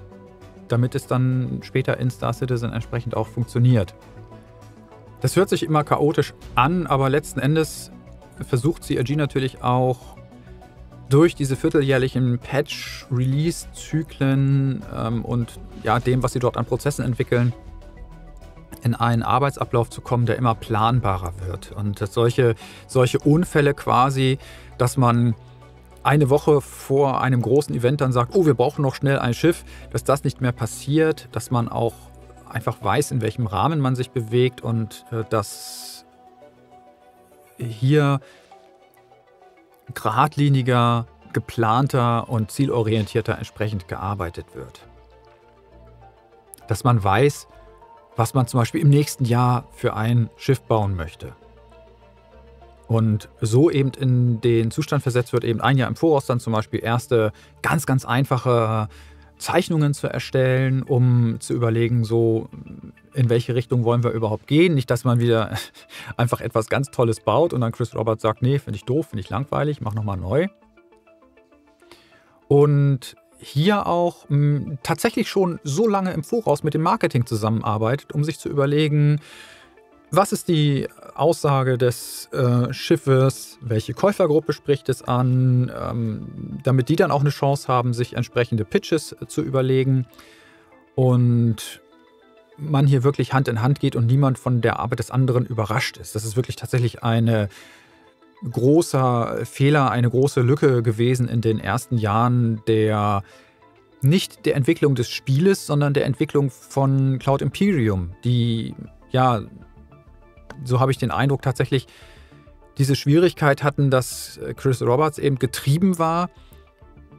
damit es dann später in Star Citizen entsprechend auch funktioniert. Das hört sich immer chaotisch an, aber letzten Endes versucht CRG natürlich auch durch diese vierteljährlichen Patch-Release-Zyklen ähm, und ja, dem, was sie dort an Prozessen entwickeln, in einen Arbeitsablauf zu kommen, der immer planbarer wird. Und solche, solche Unfälle quasi, dass man eine Woche vor einem großen Event dann sagt, oh, wir brauchen noch schnell ein Schiff, dass das nicht mehr passiert, dass man auch einfach weiß, in welchem Rahmen man sich bewegt und äh, dass hier geradliniger, geplanter und zielorientierter entsprechend gearbeitet wird. Dass man weiß, was man zum Beispiel im nächsten Jahr für ein Schiff bauen möchte. Und so eben in den Zustand versetzt wird, eben ein Jahr im Voraus dann zum Beispiel erste ganz, ganz einfache Zeichnungen zu erstellen, um zu überlegen, so in welche Richtung wollen wir überhaupt gehen. Nicht, dass man wieder einfach etwas ganz Tolles baut und dann Chris Roberts sagt, nee, finde ich doof, finde ich langweilig, mach nochmal neu. Und hier auch mh, hm, tatsächlich schon so lange im Voraus mit dem Marketing zusammenarbeitet, um sich zu überlegen, was ist die Aussage des äh, Schiffes? Welche Käufergruppe spricht es an? Ähm, damit die dann auch eine Chance haben, sich entsprechende Pitches äh, zu überlegen. Und man hier wirklich Hand in Hand geht und niemand von der Arbeit des anderen überrascht ist. Das ist wirklich tatsächlich ein großer Fehler, eine große Lücke gewesen in den ersten Jahren der nicht der Entwicklung des Spieles, sondern der Entwicklung von Cloud Imperium, die ja, so habe ich den Eindruck tatsächlich diese Schwierigkeit hatten, dass Chris Roberts eben getrieben war,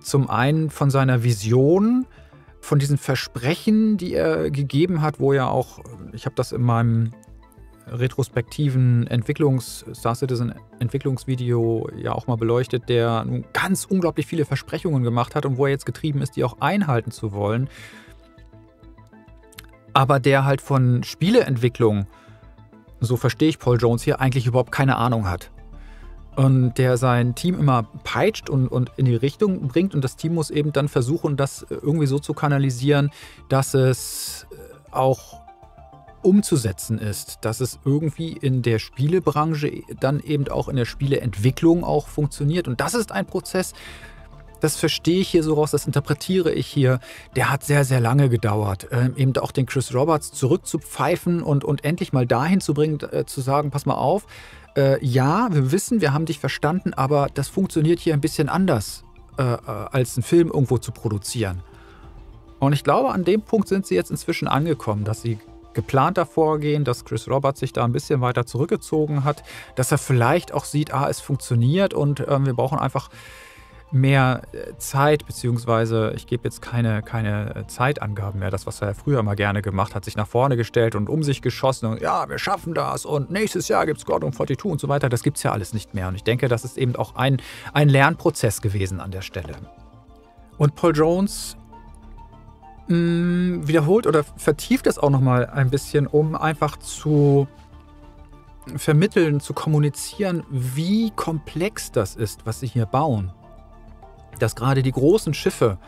zum einen von seiner Vision, von diesen Versprechen, die er gegeben hat, wo er auch, ich habe das in meinem retrospektiven Entwicklungs Star Citizen Entwicklungsvideo ja auch mal beleuchtet, der nun ganz unglaublich viele Versprechungen gemacht hat und wo er jetzt getrieben ist, die auch einhalten zu wollen. Aber der halt von Spieleentwicklung, so verstehe ich Paul Jones hier, eigentlich überhaupt keine Ahnung hat und der sein Team immer peitscht und, und in die Richtung bringt. Und das Team muss eben dann versuchen, das irgendwie so zu kanalisieren, dass es äh, auch umzusetzen ist, dass es irgendwie in der Spielebranche dann eben auch in der Spieleentwicklung auch funktioniert. Und das ist ein Prozess, das verstehe ich hier so raus, das interpretiere ich hier. Der hat sehr, sehr lange gedauert. Ähm, eben auch den Chris Roberts zurückzupfeifen und, und endlich mal dahin zu bringen, äh, zu sagen, pass mal auf, äh, ja, wir wissen, wir haben dich verstanden, aber das funktioniert hier ein bisschen anders, äh, äh, als einen Film irgendwo zu produzieren. Und ich glaube, an dem Punkt sind sie jetzt inzwischen angekommen, dass sie geplanter vorgehen, dass Chris Roberts sich da ein bisschen weiter zurückgezogen hat, dass er vielleicht auch sieht, ah, es funktioniert und äh, wir brauchen einfach mehr äh, Zeit, beziehungsweise ich gebe jetzt keine, keine äh, Zeitangaben mehr. Das, was er früher mal gerne gemacht hat, sich nach vorne gestellt und um sich geschossen und ja, wir schaffen das und nächstes Jahr gibt es Squadron 42 und so weiter. Das gibt es ja alles nicht mehr. Und ich denke, das ist eben auch ein, ein Lernprozess gewesen an der Stelle. Und Paul Jones mh, mm, wiederholt oder vertieft es auch nochmal ein bisschen, um einfach zu vermitteln, zu kommunizieren, wie komplex das ist, was sie hier bauen dass gerade die großen Schiffe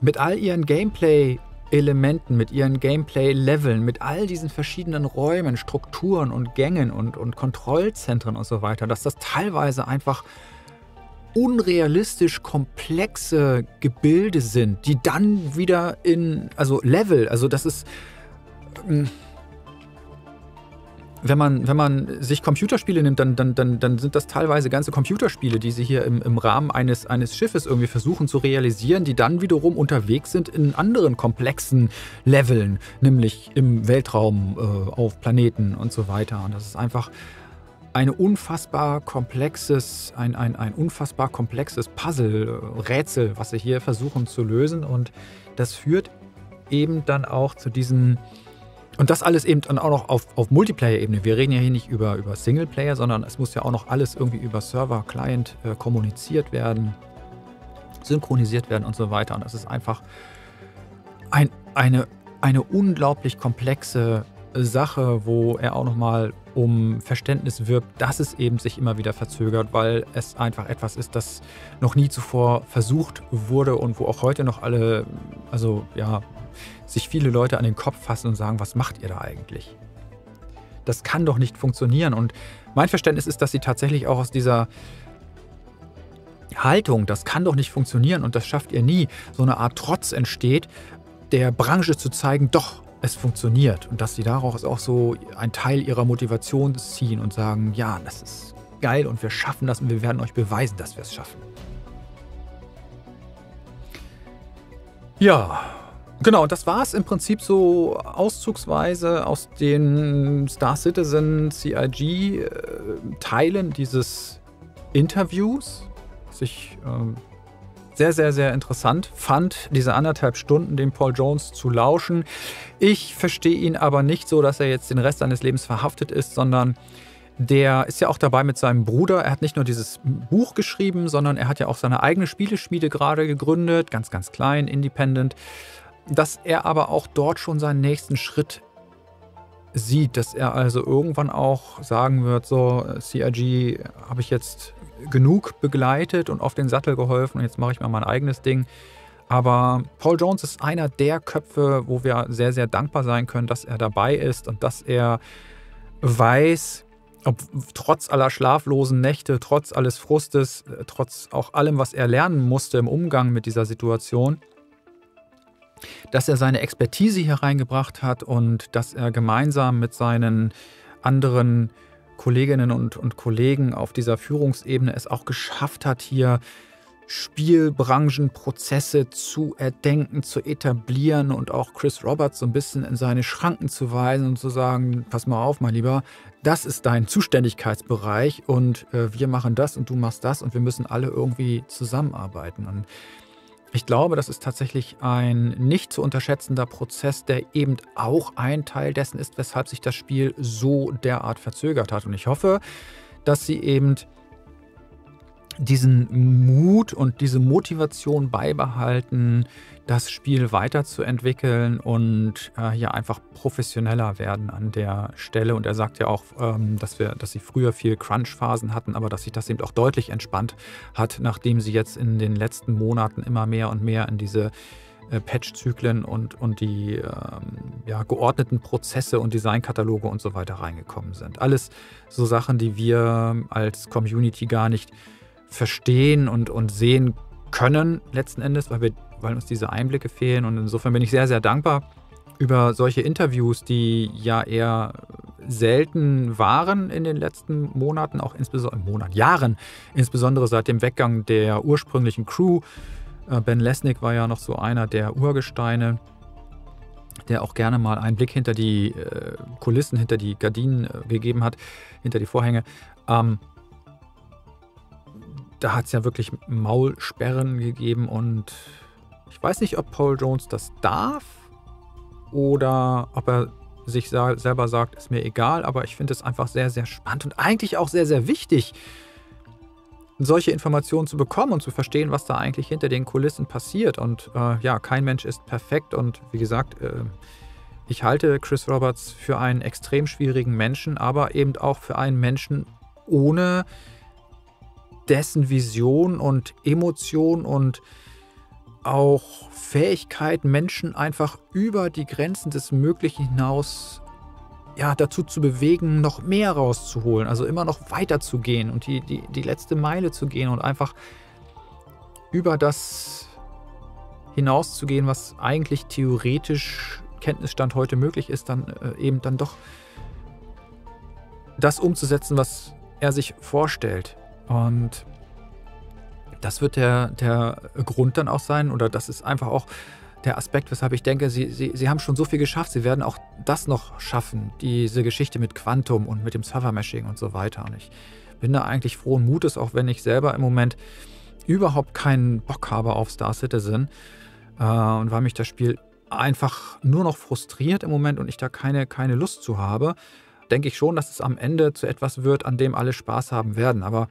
mit all ihren Gameplay-Elementen, mit ihren Gameplay-Leveln, mit all diesen verschiedenen Räumen, Strukturen und Gängen und, und Kontrollzentren und so weiter, dass das teilweise einfach unrealistisch komplexe Gebilde sind, die dann wieder in, also Level, also das ist, hm, wenn man, wenn man sich Computerspiele nimmt, dann, dann, dann, dann sind das teilweise ganze Computerspiele, die sie hier im, im Rahmen eines, eines Schiffes irgendwie versuchen zu realisieren, die dann wiederum unterwegs sind in anderen komplexen Leveln, nämlich im Weltraum, äh, auf Planeten und so weiter. Und das ist einfach ein unfassbar komplexes, ein, ein, ein unfassbar komplexes Puzzle, Rätsel, was sie hier versuchen zu lösen. Und das führt eben dann auch zu diesen und das alles eben dann auch noch auf, auf Multiplayer-Ebene. Wir reden ja hier nicht über, über Singleplayer, sondern es muss ja auch noch alles irgendwie über Server, Client äh, kommuniziert werden, synchronisiert werden und so weiter. Und das ist einfach ein, eine, eine unglaublich komplexe Sache, wo er auch nochmal um Verständnis wirbt, dass es eben sich immer wieder verzögert, weil es einfach etwas ist, das noch nie zuvor versucht wurde und wo auch heute noch alle, also ja, sich viele Leute an den Kopf fassen und sagen, was macht ihr da eigentlich? Das kann doch nicht funktionieren. Und mein Verständnis ist, dass sie tatsächlich auch aus dieser Haltung, das kann doch nicht funktionieren und das schafft ihr nie, so eine Art Trotz entsteht, der Branche zu zeigen, doch, es funktioniert. Und dass sie daraus auch so einen Teil ihrer Motivation ziehen und sagen, ja, das ist geil und wir schaffen das und wir werden euch beweisen, dass wir es schaffen. Ja, Genau, das war es im Prinzip so auszugsweise aus den Star Citizen CIG-Teilen äh, dieses Interviews, was ich äh, sehr, sehr, sehr interessant fand, diese anderthalb Stunden dem Paul Jones zu lauschen. Ich verstehe ihn aber nicht so, dass er jetzt den Rest seines Lebens verhaftet ist, sondern der ist ja auch dabei mit seinem Bruder. Er hat nicht nur dieses Buch geschrieben, sondern er hat ja auch seine eigene Spieleschmiede gerade gegründet, ganz, ganz klein, independent dass er aber auch dort schon seinen nächsten Schritt sieht, dass er also irgendwann auch sagen wird, so CRG habe ich jetzt genug begleitet und auf den Sattel geholfen und jetzt mache ich mal mein eigenes Ding. Aber Paul Jones ist einer der Köpfe, wo wir sehr, sehr dankbar sein können, dass er dabei ist und dass er weiß, ob trotz aller schlaflosen Nächte, trotz alles Frustes, trotz auch allem, was er lernen musste im Umgang mit dieser Situation, dass er seine Expertise hier reingebracht hat und dass er gemeinsam mit seinen anderen Kolleginnen und, und Kollegen auf dieser Führungsebene es auch geschafft hat, hier Spielbranchenprozesse zu erdenken, zu etablieren und auch Chris Roberts so ein bisschen in seine Schranken zu weisen und zu sagen, pass mal auf, mein Lieber, das ist dein Zuständigkeitsbereich und äh, wir machen das und du machst das und wir müssen alle irgendwie zusammenarbeiten. Und ich glaube, das ist tatsächlich ein nicht zu unterschätzender Prozess, der eben auch ein Teil dessen ist, weshalb sich das Spiel so derart verzögert hat. Und ich hoffe, dass sie eben diesen Mut und diese Motivation beibehalten, das Spiel weiterzuentwickeln und äh, hier einfach professioneller werden an der Stelle. Und er sagt ja auch, ähm, dass, wir, dass sie früher viel Crunch-Phasen hatten, aber dass sich das eben auch deutlich entspannt hat, nachdem sie jetzt in den letzten Monaten immer mehr und mehr in diese äh, Patch-Zyklen und, und die ähm, ja, geordneten Prozesse und Designkataloge und so weiter reingekommen sind. Alles so Sachen, die wir als Community gar nicht verstehen und, und sehen können, letzten Endes, weil, wir, weil uns diese Einblicke fehlen. Und insofern bin ich sehr, sehr dankbar über solche Interviews, die ja eher selten waren in den letzten Monaten, auch insbesondere Monat, Jahren, insbesondere seit dem Weggang der ursprünglichen Crew. Äh, ben Lesnick war ja noch so einer der Urgesteine, der auch gerne mal einen Blick hinter die äh, Kulissen, hinter die Gardinen äh, gegeben hat, hinter die Vorhänge. Ähm, da hat es ja wirklich Maulsperren gegeben und ich weiß nicht, ob Paul Jones das darf oder ob er sich selber sagt, ist mir egal, aber ich finde es einfach sehr, sehr spannend und eigentlich auch sehr, sehr wichtig, solche Informationen zu bekommen und zu verstehen, was da eigentlich hinter den Kulissen passiert. Und äh, ja, kein Mensch ist perfekt und wie gesagt, äh, ich halte Chris Roberts für einen extrem schwierigen Menschen, aber eben auch für einen Menschen ohne dessen Vision und Emotion und auch Fähigkeit, Menschen einfach über die Grenzen des Möglichen hinaus ja, dazu zu bewegen, noch mehr rauszuholen, also immer noch weiter zu gehen und die, die, die letzte Meile zu gehen und einfach über das hinauszugehen, was eigentlich theoretisch Kenntnisstand heute möglich ist, dann äh, eben dann doch das umzusetzen, was er sich vorstellt. Und das wird der, der Grund dann auch sein, oder das ist einfach auch der Aspekt, weshalb ich denke, sie, sie, sie haben schon so viel geschafft, sie werden auch das noch schaffen, diese Geschichte mit Quantum und mit dem Server-Meshing und so weiter. Und ich bin da eigentlich frohen Mutes, auch wenn ich selber im Moment überhaupt keinen Bock habe auf Star Citizen äh, und weil mich das Spiel einfach nur noch frustriert im Moment und ich da keine, keine Lust zu habe, denke ich schon, dass es am Ende zu etwas wird, an dem alle Spaß haben werden. Aber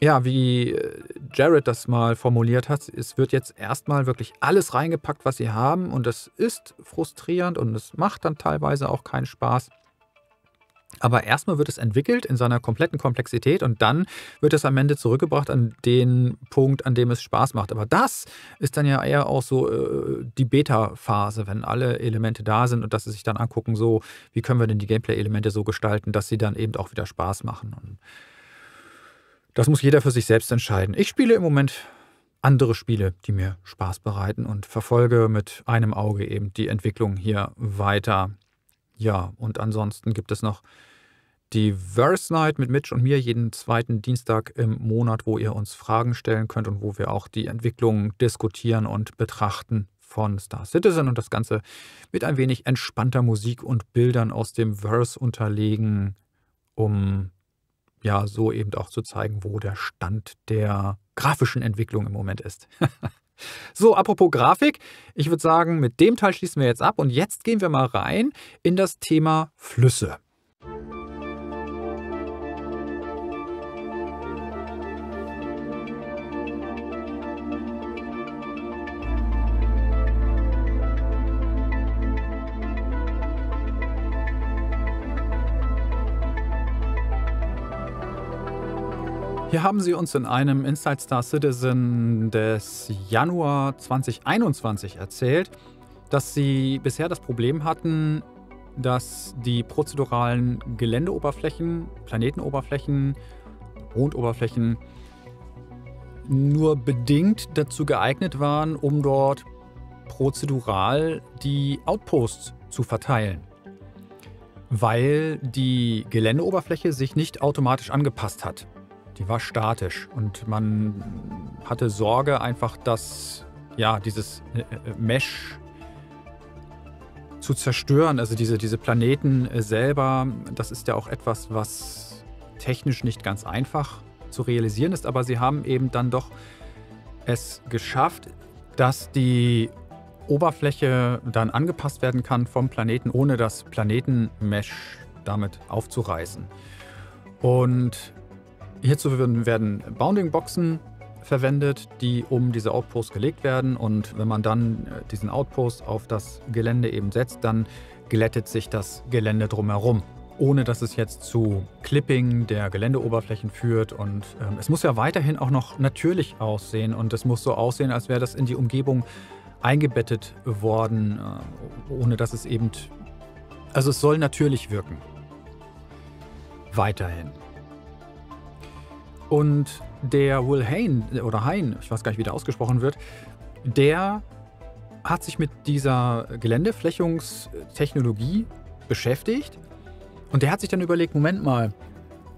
ja, wie äh, Jared das mal formuliert hat, es wird jetzt erstmal wirklich alles reingepackt, was sie haben und es ist frustrierend und es macht dann teilweise auch keinen Spaß. Aber erstmal wird es entwickelt in seiner kompletten Komplexität und dann wird es am Ende zurückgebracht an den Punkt, an dem es Spaß macht. Aber das ist dann ja eher auch so äh, die Beta-Phase, wenn alle Elemente da sind und dass sie sich dann angucken, so, wie können wir denn die Gameplay-Elemente so gestalten, dass sie dann eben auch wieder Spaß machen. Und das muss jeder für sich selbst entscheiden. Ich spiele im Moment andere Spiele, die mir Spaß bereiten und verfolge mit einem Auge eben die Entwicklung hier weiter. Ja, und ansonsten gibt es noch die Verse Night mit Mitch und mir jeden zweiten Dienstag im Monat, wo ihr uns Fragen stellen könnt und wo wir auch die Entwicklung diskutieren und betrachten von Star Citizen und das Ganze mit ein wenig entspannter Musik und Bildern aus dem Verse unterlegen, um ja so eben auch zu zeigen, wo der Stand der grafischen Entwicklung im Moment ist. so, apropos Grafik, ich würde sagen, mit dem Teil schließen wir jetzt ab und jetzt gehen wir mal rein in das Thema Flüsse. Hier haben sie uns in einem Inside Star Citizen des Januar 2021 erzählt, dass sie bisher das Problem hatten, dass die prozeduralen Geländeoberflächen, Planetenoberflächen, Mondoberflächen nur bedingt dazu geeignet waren, um dort prozedural die Outposts zu verteilen, weil die Geländeoberfläche sich nicht automatisch angepasst hat. Die war statisch und man hatte Sorge einfach, dass ja, dieses äh, äh, Mesh zu zerstören, also diese, diese Planeten äh, selber, das ist ja auch etwas, was technisch nicht ganz einfach zu realisieren ist, aber sie haben eben dann doch es geschafft, dass die Oberfläche dann angepasst werden kann vom Planeten, ohne das Planetenmesh damit aufzureißen. Und hierzu werden Bounding-Boxen verwendet, die um diese Outposts gelegt werden. Und wenn man dann äh, diesen Outpost auf das Gelände eben setzt, dann glättet sich das Gelände drumherum ohne dass es jetzt zu Clipping der Geländeoberflächen führt. Und ähm, es muss ja weiterhin auch noch natürlich aussehen und es muss so aussehen, als wäre das in die Umgebung eingebettet worden, äh, ohne dass es eben... Also es soll natürlich wirken. Weiterhin. Und der Will Hain, oder Hein, ich weiß gar nicht, wie der ausgesprochen wird, der hat sich mit dieser Geländeflächungstechnologie beschäftigt und der hat sich dann überlegt, Moment mal,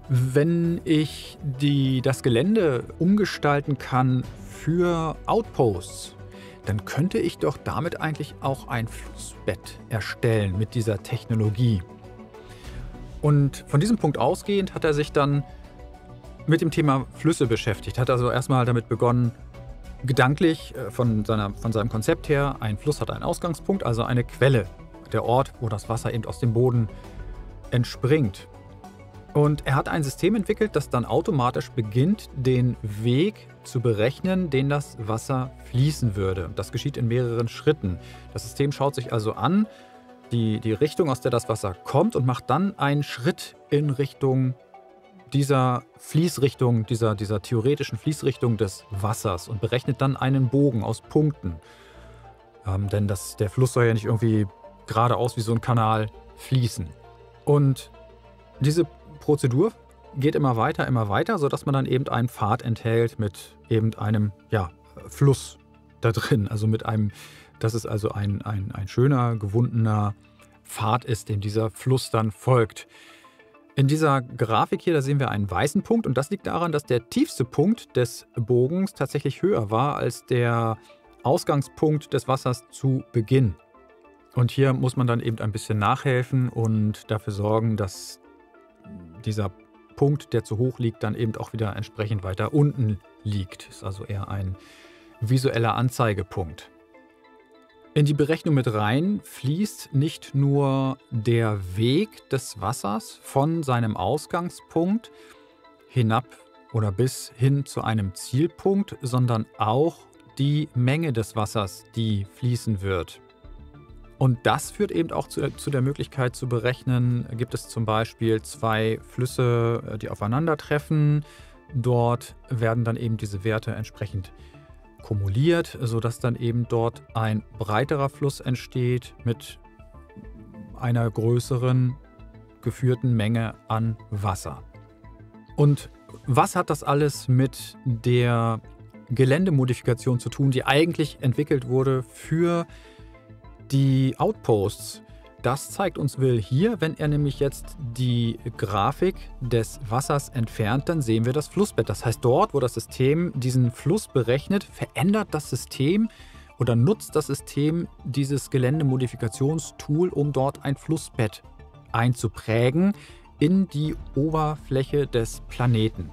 wenn ich die, das Gelände umgestalten kann für Outposts, dann könnte ich doch damit eigentlich auch ein Flussbett erstellen mit dieser Technologie. Und von diesem Punkt ausgehend hat er sich dann mit dem Thema Flüsse beschäftigt, hat also erstmal damit begonnen, gedanklich äh, von, seiner, von seinem Konzept her, ein Fluss hat einen Ausgangspunkt, also eine Quelle, der Ort, wo das Wasser eben aus dem Boden entspringt. Und er hat ein System entwickelt, das dann automatisch beginnt, den Weg zu berechnen, den das Wasser fließen würde. Das geschieht in mehreren Schritten. Das System schaut sich also an, die, die Richtung, aus der das Wasser kommt und macht dann einen Schritt in Richtung dieser Fließrichtung, dieser, dieser theoretischen Fließrichtung des Wassers und berechnet dann einen Bogen aus Punkten. Ähm, denn das, der Fluss soll ja nicht irgendwie geradeaus wie so ein Kanal fließen. Und diese Prozedur geht immer weiter, immer weiter, sodass man dann eben einen Pfad enthält mit eben einem ja, Fluss da drin. Also mit einem, dass es also ein, ein, ein schöner, gewundener Pfad ist, dem dieser Fluss dann folgt. In dieser Grafik hier, da sehen wir einen weißen Punkt und das liegt daran, dass der tiefste Punkt des Bogens tatsächlich höher war als der Ausgangspunkt des Wassers zu Beginn. Und hier muss man dann eben ein bisschen nachhelfen und dafür sorgen, dass dieser Punkt, der zu hoch liegt, dann eben auch wieder entsprechend weiter unten liegt. Ist also eher ein visueller Anzeigepunkt. In die Berechnung mit rein fließt nicht nur der Weg des Wassers von seinem Ausgangspunkt hinab oder bis hin zu einem Zielpunkt, sondern auch die Menge des Wassers, die fließen wird. Und das führt eben auch zu, zu, der Möglichkeit zu berechnen, gibt es zum Beispiel zwei Flüsse, äh, die aufeinandertreffen. Dort werden dann eben diese Werte entsprechend kumuliert, sodass dann eben dort ein breiterer Fluss entsteht mit einer größeren geführten Menge an Wasser. Und was hat das alles mit der Geländemodifikation zu tun, die eigentlich entwickelt wurde für die die Outposts, das zeigt uns Will hier, wenn er nämlich jetzt die Grafik des Wassers entfernt, dann sehen wir das Flussbett. Das heißt, dort, wo das System diesen Fluss berechnet, verändert das System oder nutzt das System dieses Geländemodifikationstool, um dort ein Flussbett einzuprägen in die Oberfläche des Planeten.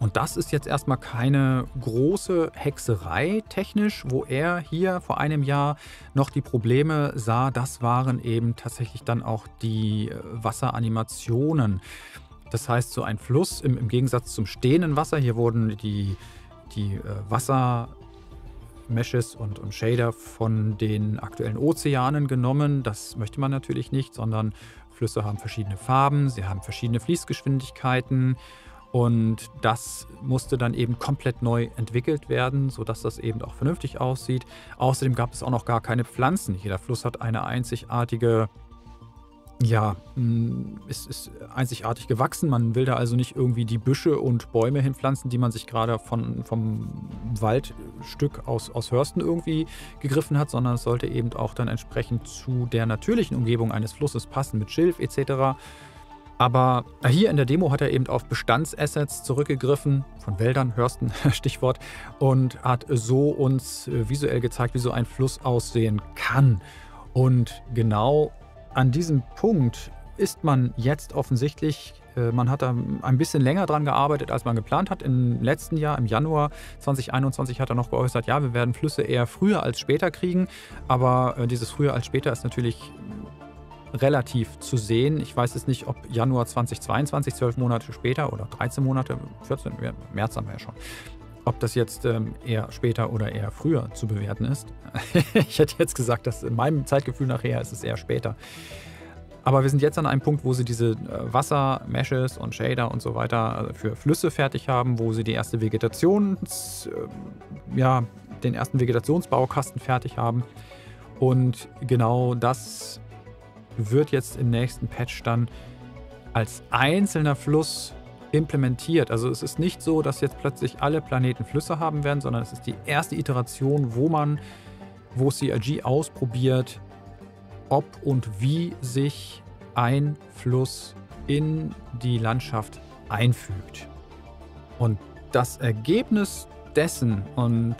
Und das ist jetzt erstmal keine große Hexerei technisch, wo er hier vor einem Jahr noch die Probleme sah. Das waren eben tatsächlich dann auch die äh, Wasseranimationen. Das heißt, so ein Fluss im, im Gegensatz zum stehenden Wasser, hier wurden die, die äh, Wassermeshes und, und Shader von den aktuellen Ozeanen genommen. Das möchte man natürlich nicht, sondern Flüsse haben verschiedene Farben, sie haben verschiedene Fließgeschwindigkeiten. Und das musste dann eben komplett neu entwickelt werden, sodass das eben auch vernünftig aussieht. Außerdem gab es auch noch gar keine Pflanzen. Jeder Fluss hat eine einzigartige, ja, mm, ist, ist einzigartig gewachsen. Man will da also nicht irgendwie die Büsche und Bäume hinpflanzen, die man sich gerade von, vom Wald Stück aus, aus Hörsten irgendwie gegriffen hat, sondern es sollte eben auch dann entsprechend zu der natürlichen Umgebung eines Flusses passen mit Schilf etc. Aber hier in der Demo hat er eben auf Bestandsassets zurückgegriffen, von Wäldern, Hörsten, Stichwort, und hat so uns äh, visuell gezeigt, wie so ein Fluss aussehen kann. Und genau an diesem Punkt ist man jetzt offensichtlich, äh, man hat da ein bisschen länger dran gearbeitet, als man geplant hat. Im letzten Jahr, im Januar 2021, hat er noch geäußert, ja, wir werden Flüsse eher früher als später kriegen. Aber äh, dieses früher als später ist natürlich relativ zu sehen. Ich weiß jetzt nicht, ob Januar 2022, zwölf Monate später oder 13 Monate, 14, März haben wir ja schon, ob das jetzt ähm, eher später oder eher früher zu bewerten ist. ich hätte jetzt gesagt, dass in meinem Zeitgefühl nachher ist es eher später. Aber wir sind jetzt an einem Punkt, wo sie diese äh, Wasser-Meshes und Shader und so weiter äh, für Flüsse fertig haben, wo sie die erste Vegetations, äh, ja, den ersten Vegetationsbaukasten fertig haben. Und genau das wird jetzt im nächsten Patch dann als einzelner Fluss implementiert. Also es ist nicht so, dass jetzt plötzlich alle Planeten Flüsse haben werden, sondern es ist die erste Iteration, wo man, wo CRG ausprobiert, ob und wie sich ein Fluss in die Landschaft einfügt. Und das Ergebnis dessen und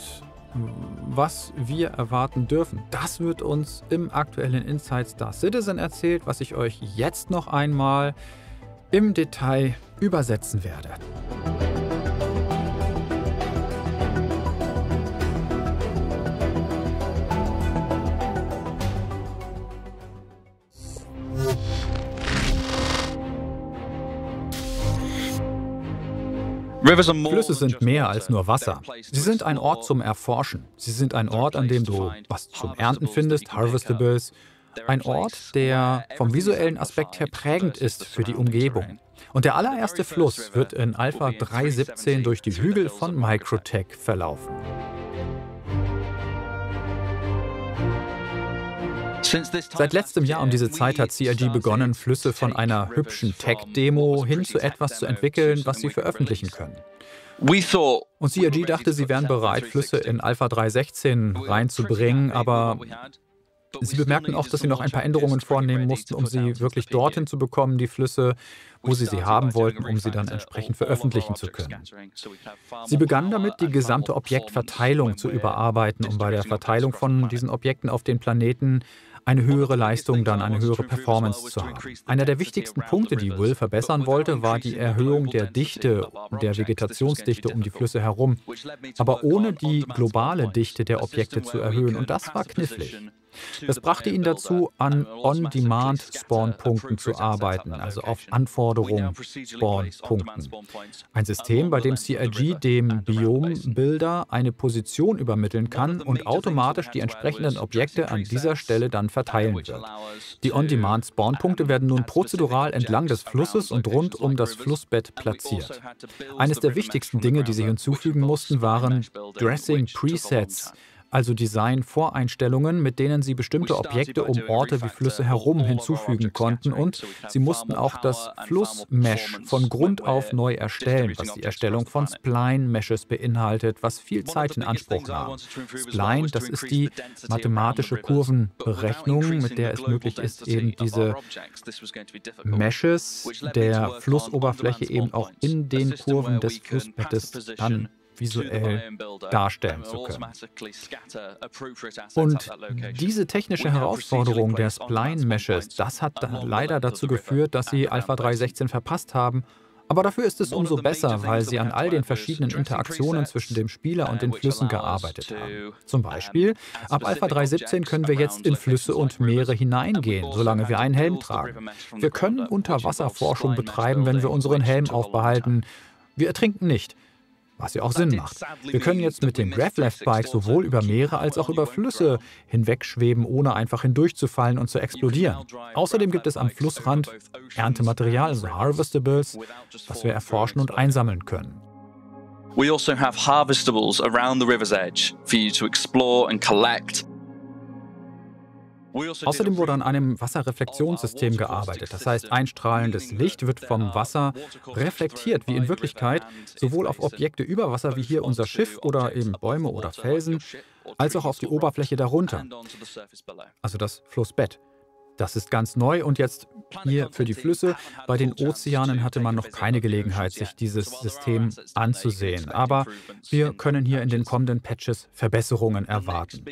was wir erwarten dürfen. Das wird uns im aktuellen Inside Star Citizen erzählt, was ich euch jetzt noch einmal im Detail übersetzen werde. Flüsse sind mehr als nur Wasser. Sie sind ein Ort zum Erforschen. Sie sind ein Ort, an dem du was zum Ernten findest, Harvestables. Ein Ort, der vom visuellen Aspekt her prägend ist für die Umgebung. Und der allererste Fluss wird in Alpha 3.17 durch die Hügel von Microtech verlaufen. Seit letztem Jahr um diese Zeit hat CIG begonnen, Flüsse von einer hübschen Tech-Demo hin zu etwas zu entwickeln, was sie veröffentlichen können. Und CIG dachte, sie wären bereit, Flüsse in Alpha 3.16 reinzubringen, aber Sie bemerkten auch, dass sie noch ein paar Änderungen vornehmen mussten, um sie wirklich dorthin zu bekommen, die Flüsse, wo sie sie haben wollten, um sie dann entsprechend veröffentlichen zu können. Sie begannen damit, die gesamte Objektverteilung zu überarbeiten, um bei der Verteilung von diesen Objekten auf den Planeten eine höhere Leistung, dann eine höhere Performance zu haben. Einer der wichtigsten Punkte, die Will verbessern wollte, war die Erhöhung der Dichte, der Vegetationsdichte um die Flüsse herum, aber ohne die globale Dichte der Objekte zu erhöhen. Und das war knifflig. Das brachte ihn dazu, an On-Demand-Spawn-Punkten zu arbeiten, also auf Anforderungen-Spawn-Punkten. Ein System, bei dem CIG dem Biom-Builder eine Position übermitteln kann und automatisch die entsprechenden Objekte an dieser Stelle dann verteilen wird. Die On-Demand-Spawn-Punkte werden nun prozedural entlang des Flusses und rund um das Flussbett platziert. Eines der wichtigsten Dinge, die sie hinzufügen mussten, waren Dressing Presets, also Design-Voreinstellungen, mit denen sie bestimmte Objekte um Orte wie Flüsse herum hinzufügen konnten und sie mussten auch das Flussmesh von Grund auf neu erstellen, was die Erstellung von Spline-Meshes beinhaltet, was viel Zeit in Anspruch nahm. Spline, das ist die mathematische Kurvenberechnung, mit der es möglich ist, eben diese Meshes der Flussoberfläche eben auch in den Kurven des Flussbettes dann visuell darstellen zu können. Und diese technische Herausforderung der Spline-Meshes, das hat leider dazu geführt, dass sie Alpha 3.16 verpasst haben aber dafür ist es umso besser, weil sie an all den verschiedenen Interaktionen zwischen dem Spieler und den Flüssen gearbeitet haben. Zum Beispiel, ab Alpha 3.17 können wir jetzt in Flüsse und Meere hineingehen, solange wir einen Helm tragen. Wir können Unterwasserforschung betreiben, wenn wir unseren Helm aufbehalten. Wir ertrinken nicht was ja auch Sinn macht. Wir können jetzt mit dem Grav-Left-Bike sowohl über Meere als auch über Flüsse hinwegschweben, ohne einfach hindurchzufallen und zu explodieren. Außerdem gibt es am Flussrand Erntematerial, also Harvestables, was wir erforschen und einsammeln können. We also have harvestables around the river's edge for you to explore and collect Außerdem wurde an einem Wasserreflexionssystem gearbeitet. Das heißt, einstrahlendes Licht wird vom Wasser reflektiert, wie in Wirklichkeit, sowohl auf Objekte über Wasser wie hier unser Schiff oder eben Bäume oder Felsen, als auch auf die Oberfläche darunter, also das Flussbett. Das ist ganz neu und jetzt hier für die Flüsse. Bei den Ozeanen hatte man noch keine Gelegenheit, sich dieses System anzusehen. Aber wir können hier in den kommenden Patches Verbesserungen erwarten.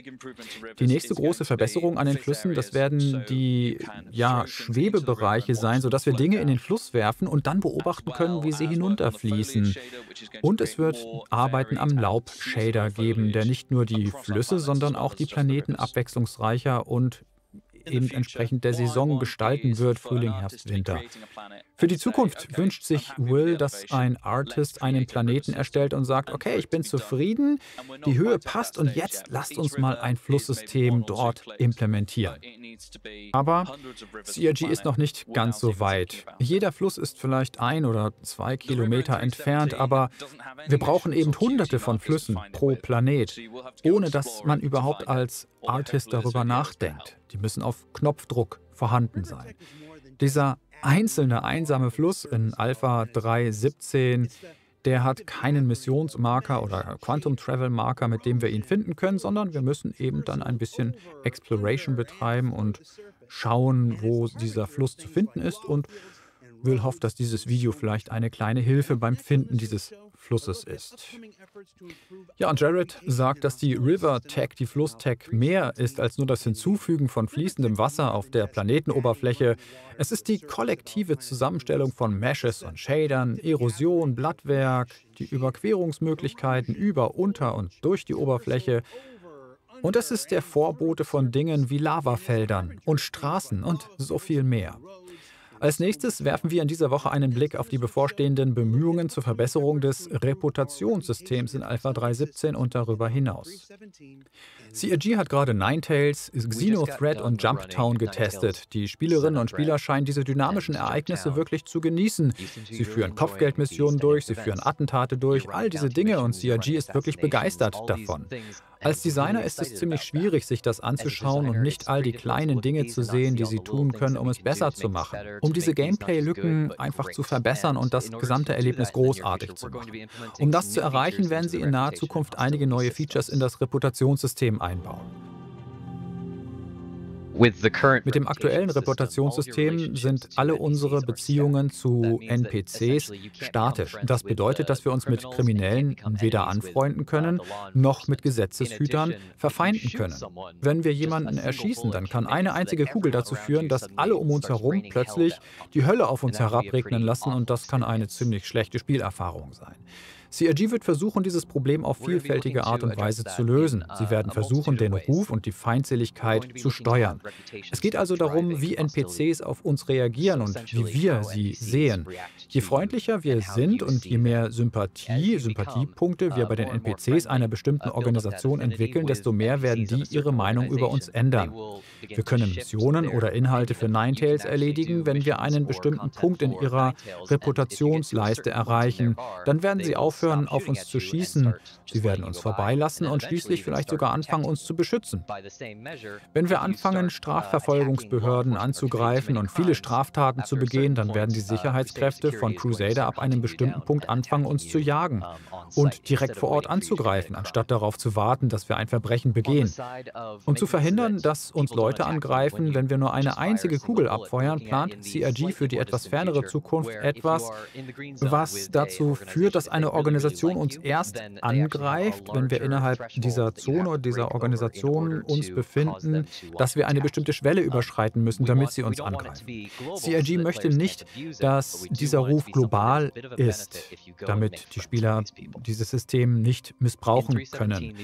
Die nächste große Verbesserung an den Flüssen, das werden die ja, Schwebebereiche sein, sodass wir Dinge in den Fluss werfen und dann beobachten können, wie sie hinunterfließen. Und es wird Arbeiten am Laubshader geben, der nicht nur die Flüsse, sondern auch die Planeten abwechslungsreicher und eben entsprechend der Saison gestalten wird, Frühling, Herbst, Winter. Für die Zukunft wünscht sich Will, dass ein Artist einen Planeten erstellt und sagt, okay, ich bin zufrieden, die Höhe passt und jetzt lasst uns mal ein Flusssystem dort implementieren. Aber CRG ist noch nicht ganz so weit. Jeder Fluss ist vielleicht ein oder zwei Kilometer entfernt, aber wir brauchen eben hunderte von Flüssen pro Planet, ohne dass man überhaupt als Artist darüber nachdenkt. Die müssen auf Knopfdruck vorhanden sein. Dieser einzelne einsame Fluss in Alpha 3.17, der hat keinen Missionsmarker oder Quantum Travel Marker, mit dem wir ihn finden können, sondern wir müssen eben dann ein bisschen Exploration betreiben und schauen, wo dieser Fluss zu finden ist und Will hofft, dass dieses Video vielleicht eine kleine Hilfe beim Finden dieses Flusses ist. Ja, und Jared sagt, dass die River Tech, die Flusstech, mehr ist als nur das Hinzufügen von fließendem Wasser auf der Planetenoberfläche. Es ist die kollektive Zusammenstellung von Meshes und Shadern, Erosion, Blattwerk, die Überquerungsmöglichkeiten über, unter und durch die Oberfläche. Und es ist der Vorbote von Dingen wie Lavafeldern und Straßen und so viel mehr. Als nächstes werfen wir in dieser Woche einen Blick auf die bevorstehenden Bemühungen zur Verbesserung des Reputationssystems in Alpha 3.17 und darüber hinaus. CRG hat gerade Ninetales, Xenothread und Jumptown getestet. Die Spielerinnen und Spieler scheinen diese dynamischen Ereignisse wirklich zu genießen. Sie führen Kopfgeldmissionen durch, sie führen Attentate durch, all diese Dinge und CRG ist wirklich begeistert davon. Als Designer ist es ziemlich schwierig, sich das anzuschauen und nicht all die kleinen Dinge zu sehen, die sie tun können, um es besser zu machen, um diese Gameplay-Lücken einfach zu verbessern und das gesamte Erlebnis großartig zu machen. Um das zu erreichen, werden sie in naher Zukunft einige neue Features in das Reputationssystem einbauen. Mit dem aktuellen Reputationssystem sind alle unsere Beziehungen zu NPCs statisch. Das bedeutet, dass wir uns mit Kriminellen weder anfreunden können, noch mit Gesetzeshütern verfeinden können. Wenn wir jemanden erschießen, dann kann eine einzige Kugel dazu führen, dass alle um uns herum plötzlich die Hölle auf uns herabregnen lassen und das kann eine ziemlich schlechte Spielerfahrung sein. CRG wird versuchen, dieses Problem auf vielfältige Art und Weise zu lösen. Sie werden versuchen, den Ruf und die Feindseligkeit zu steuern. Es geht also darum, wie NPCs auf uns reagieren und wie wir sie sehen. Je freundlicher wir sind und je mehr Sympathie, Sympathiepunkte wir bei den NPCs einer bestimmten Organisation entwickeln, desto mehr werden die ihre Meinung über uns ändern. Wir können Missionen oder Inhalte für Ninetales erledigen, wenn wir einen bestimmten Punkt in ihrer Reputationsleiste erreichen. Dann werden sie aufhören, auf uns zu schießen. Sie werden uns vorbeilassen und schließlich vielleicht sogar anfangen, uns zu beschützen. Wenn wir anfangen, Strafverfolgungsbehörden anzugreifen und viele Straftaten zu begehen, dann werden die Sicherheitskräfte von Crusader ab einem bestimmten Punkt anfangen, uns zu jagen und direkt vor Ort anzugreifen, anstatt darauf zu warten, dass wir ein Verbrechen begehen. Um zu verhindern, dass uns Leute angreifen, wenn wir nur eine einzige Kugel abfeuern, plant CRG für die etwas fernere Zukunft etwas, was dazu führt, dass eine Organisation uns erst angreift, wenn wir innerhalb dieser Zone, dieser Organisation uns befinden, dass wir eine bestimmte Schwelle überschreiten müssen, damit sie uns angreifen. CRG möchte nicht, dass dieser Ruf global ist, damit die Spieler dieses System nicht missbrauchen können,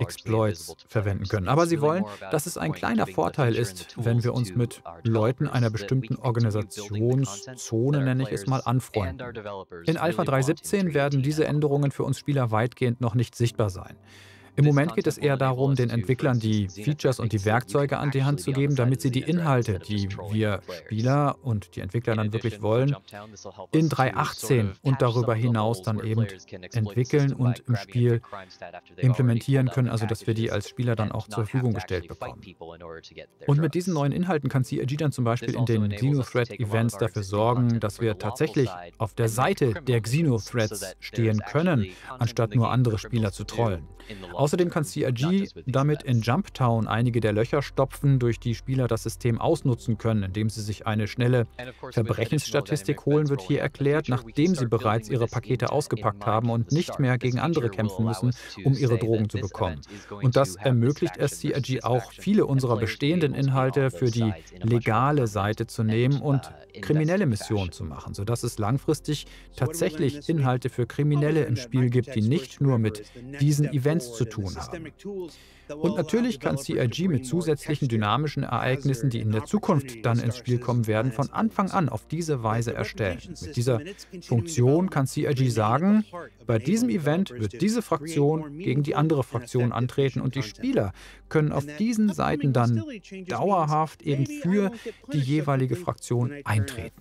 Exploits verwenden können. Aber sie wollen, dass es ein kleiner Vorteil ist, wenn wir uns mit Leuten einer bestimmten Organisationszone, nenne ich es mal, anfreunden. In Alpha 3.17 werden diese Änderungen für uns Spieler weitgehend noch nicht sichtbar sein. Im Moment geht es eher darum, den Entwicklern die Features und die Werkzeuge an die Hand zu geben, damit sie die Inhalte, die wir Spieler und die Entwickler dann wirklich wollen, in 3.18 und darüber hinaus dann eben entwickeln und im Spiel implementieren können, also dass wir die als Spieler dann auch zur Verfügung gestellt bekommen. Und mit diesen neuen Inhalten kann CIG dann zum Beispiel in den Xenothread-Events dafür sorgen, dass wir tatsächlich auf der Seite der Xenothreads stehen können, anstatt nur andere Spieler zu trollen. Außerdem kann CIG damit in Jumptown einige der Löcher stopfen, durch die Spieler das System ausnutzen können, indem sie sich eine schnelle Verbrechensstatistik holen, wird hier erklärt, nachdem sie bereits ihre Pakete ausgepackt haben und nicht mehr gegen andere kämpfen müssen, um ihre Drogen zu bekommen. Und das ermöglicht es CIG auch, viele unserer bestehenden Inhalte für die legale Seite zu nehmen und kriminelle Missionen zu machen, sodass es langfristig tatsächlich Inhalte für Kriminelle im Spiel gibt, die nicht nur mit diesen Events zu tun haben. Und natürlich kann CIG mit zusätzlichen dynamischen Ereignissen, die in der Zukunft dann ins Spiel kommen werden, von Anfang an auf diese Weise erstellen. Mit dieser Funktion kann CIG sagen, bei diesem Event wird diese Fraktion gegen die andere Fraktion antreten und die Spieler können auf diesen Seiten dann dauerhaft eben für die jeweilige Fraktion eintreten.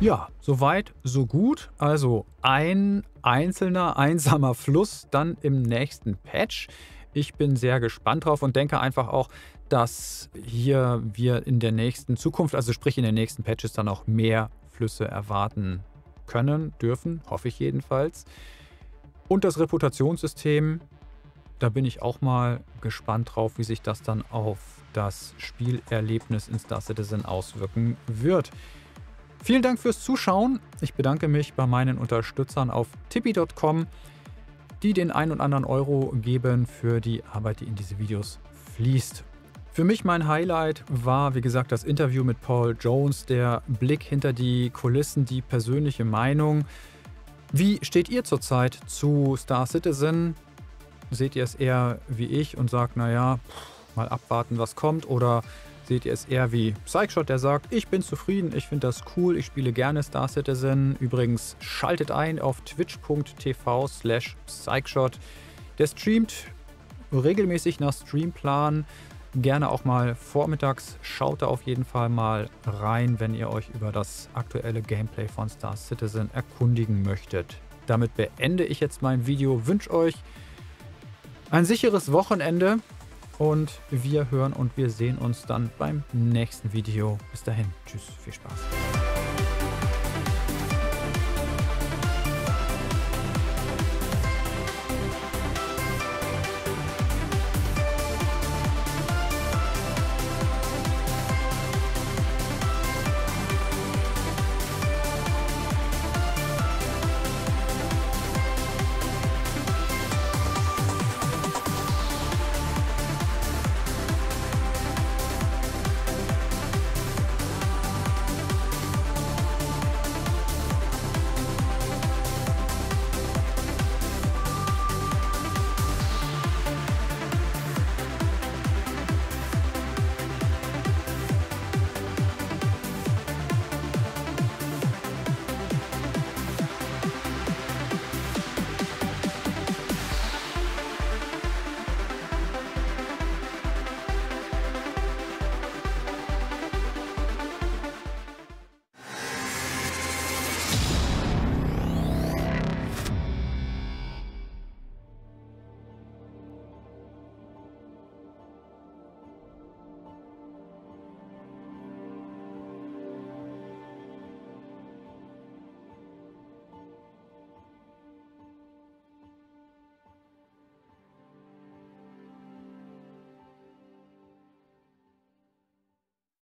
Ja, soweit, so gut. Also ein einzelner, einsamer Fluss dann im nächsten Patch. Ich bin sehr gespannt drauf und denke einfach auch, dass hier wir in der nächsten Zukunft, also sprich in den nächsten Patches, dann auch mehr Flüsse erwarten können, dürfen, hoffe ich jedenfalls. Und das Reputationssystem, da bin ich auch mal gespannt drauf, wie sich das dann auf das Spielerlebnis in Star Citizen auswirken wird. Vielen Dank fürs Zuschauen. Ich bedanke mich bei meinen Unterstützern auf tippi.com, die den ein und anderen Euro geben für die Arbeit, die in diese Videos fließt. Für mich mein Highlight war, wie gesagt, das Interview mit Paul Jones, der Blick hinter die Kulissen, die persönliche Meinung. Wie steht ihr zurzeit zu Star Citizen? Seht ihr es eher wie ich und sagt, naja, mal abwarten, was kommt? Oder seht ihr es eher wie Psychshot, der sagt, ich bin zufrieden, ich finde das cool, ich spiele gerne Star Citizen. Übrigens, schaltet ein auf twitch.tv slash Psychshot. Der streamt regelmäßig nach Streamplan gerne auch mal vormittags. Schaut da auf jeden Fall mal rein, wenn ihr euch über das aktuelle Gameplay von Star Citizen erkundigen möchtet. Damit beende ich jetzt mein Video. Wünsche euch ein sicheres Wochenende und wir hören und wir sehen uns dann beim nächsten Video. Bis dahin, tschüss, viel Spaß.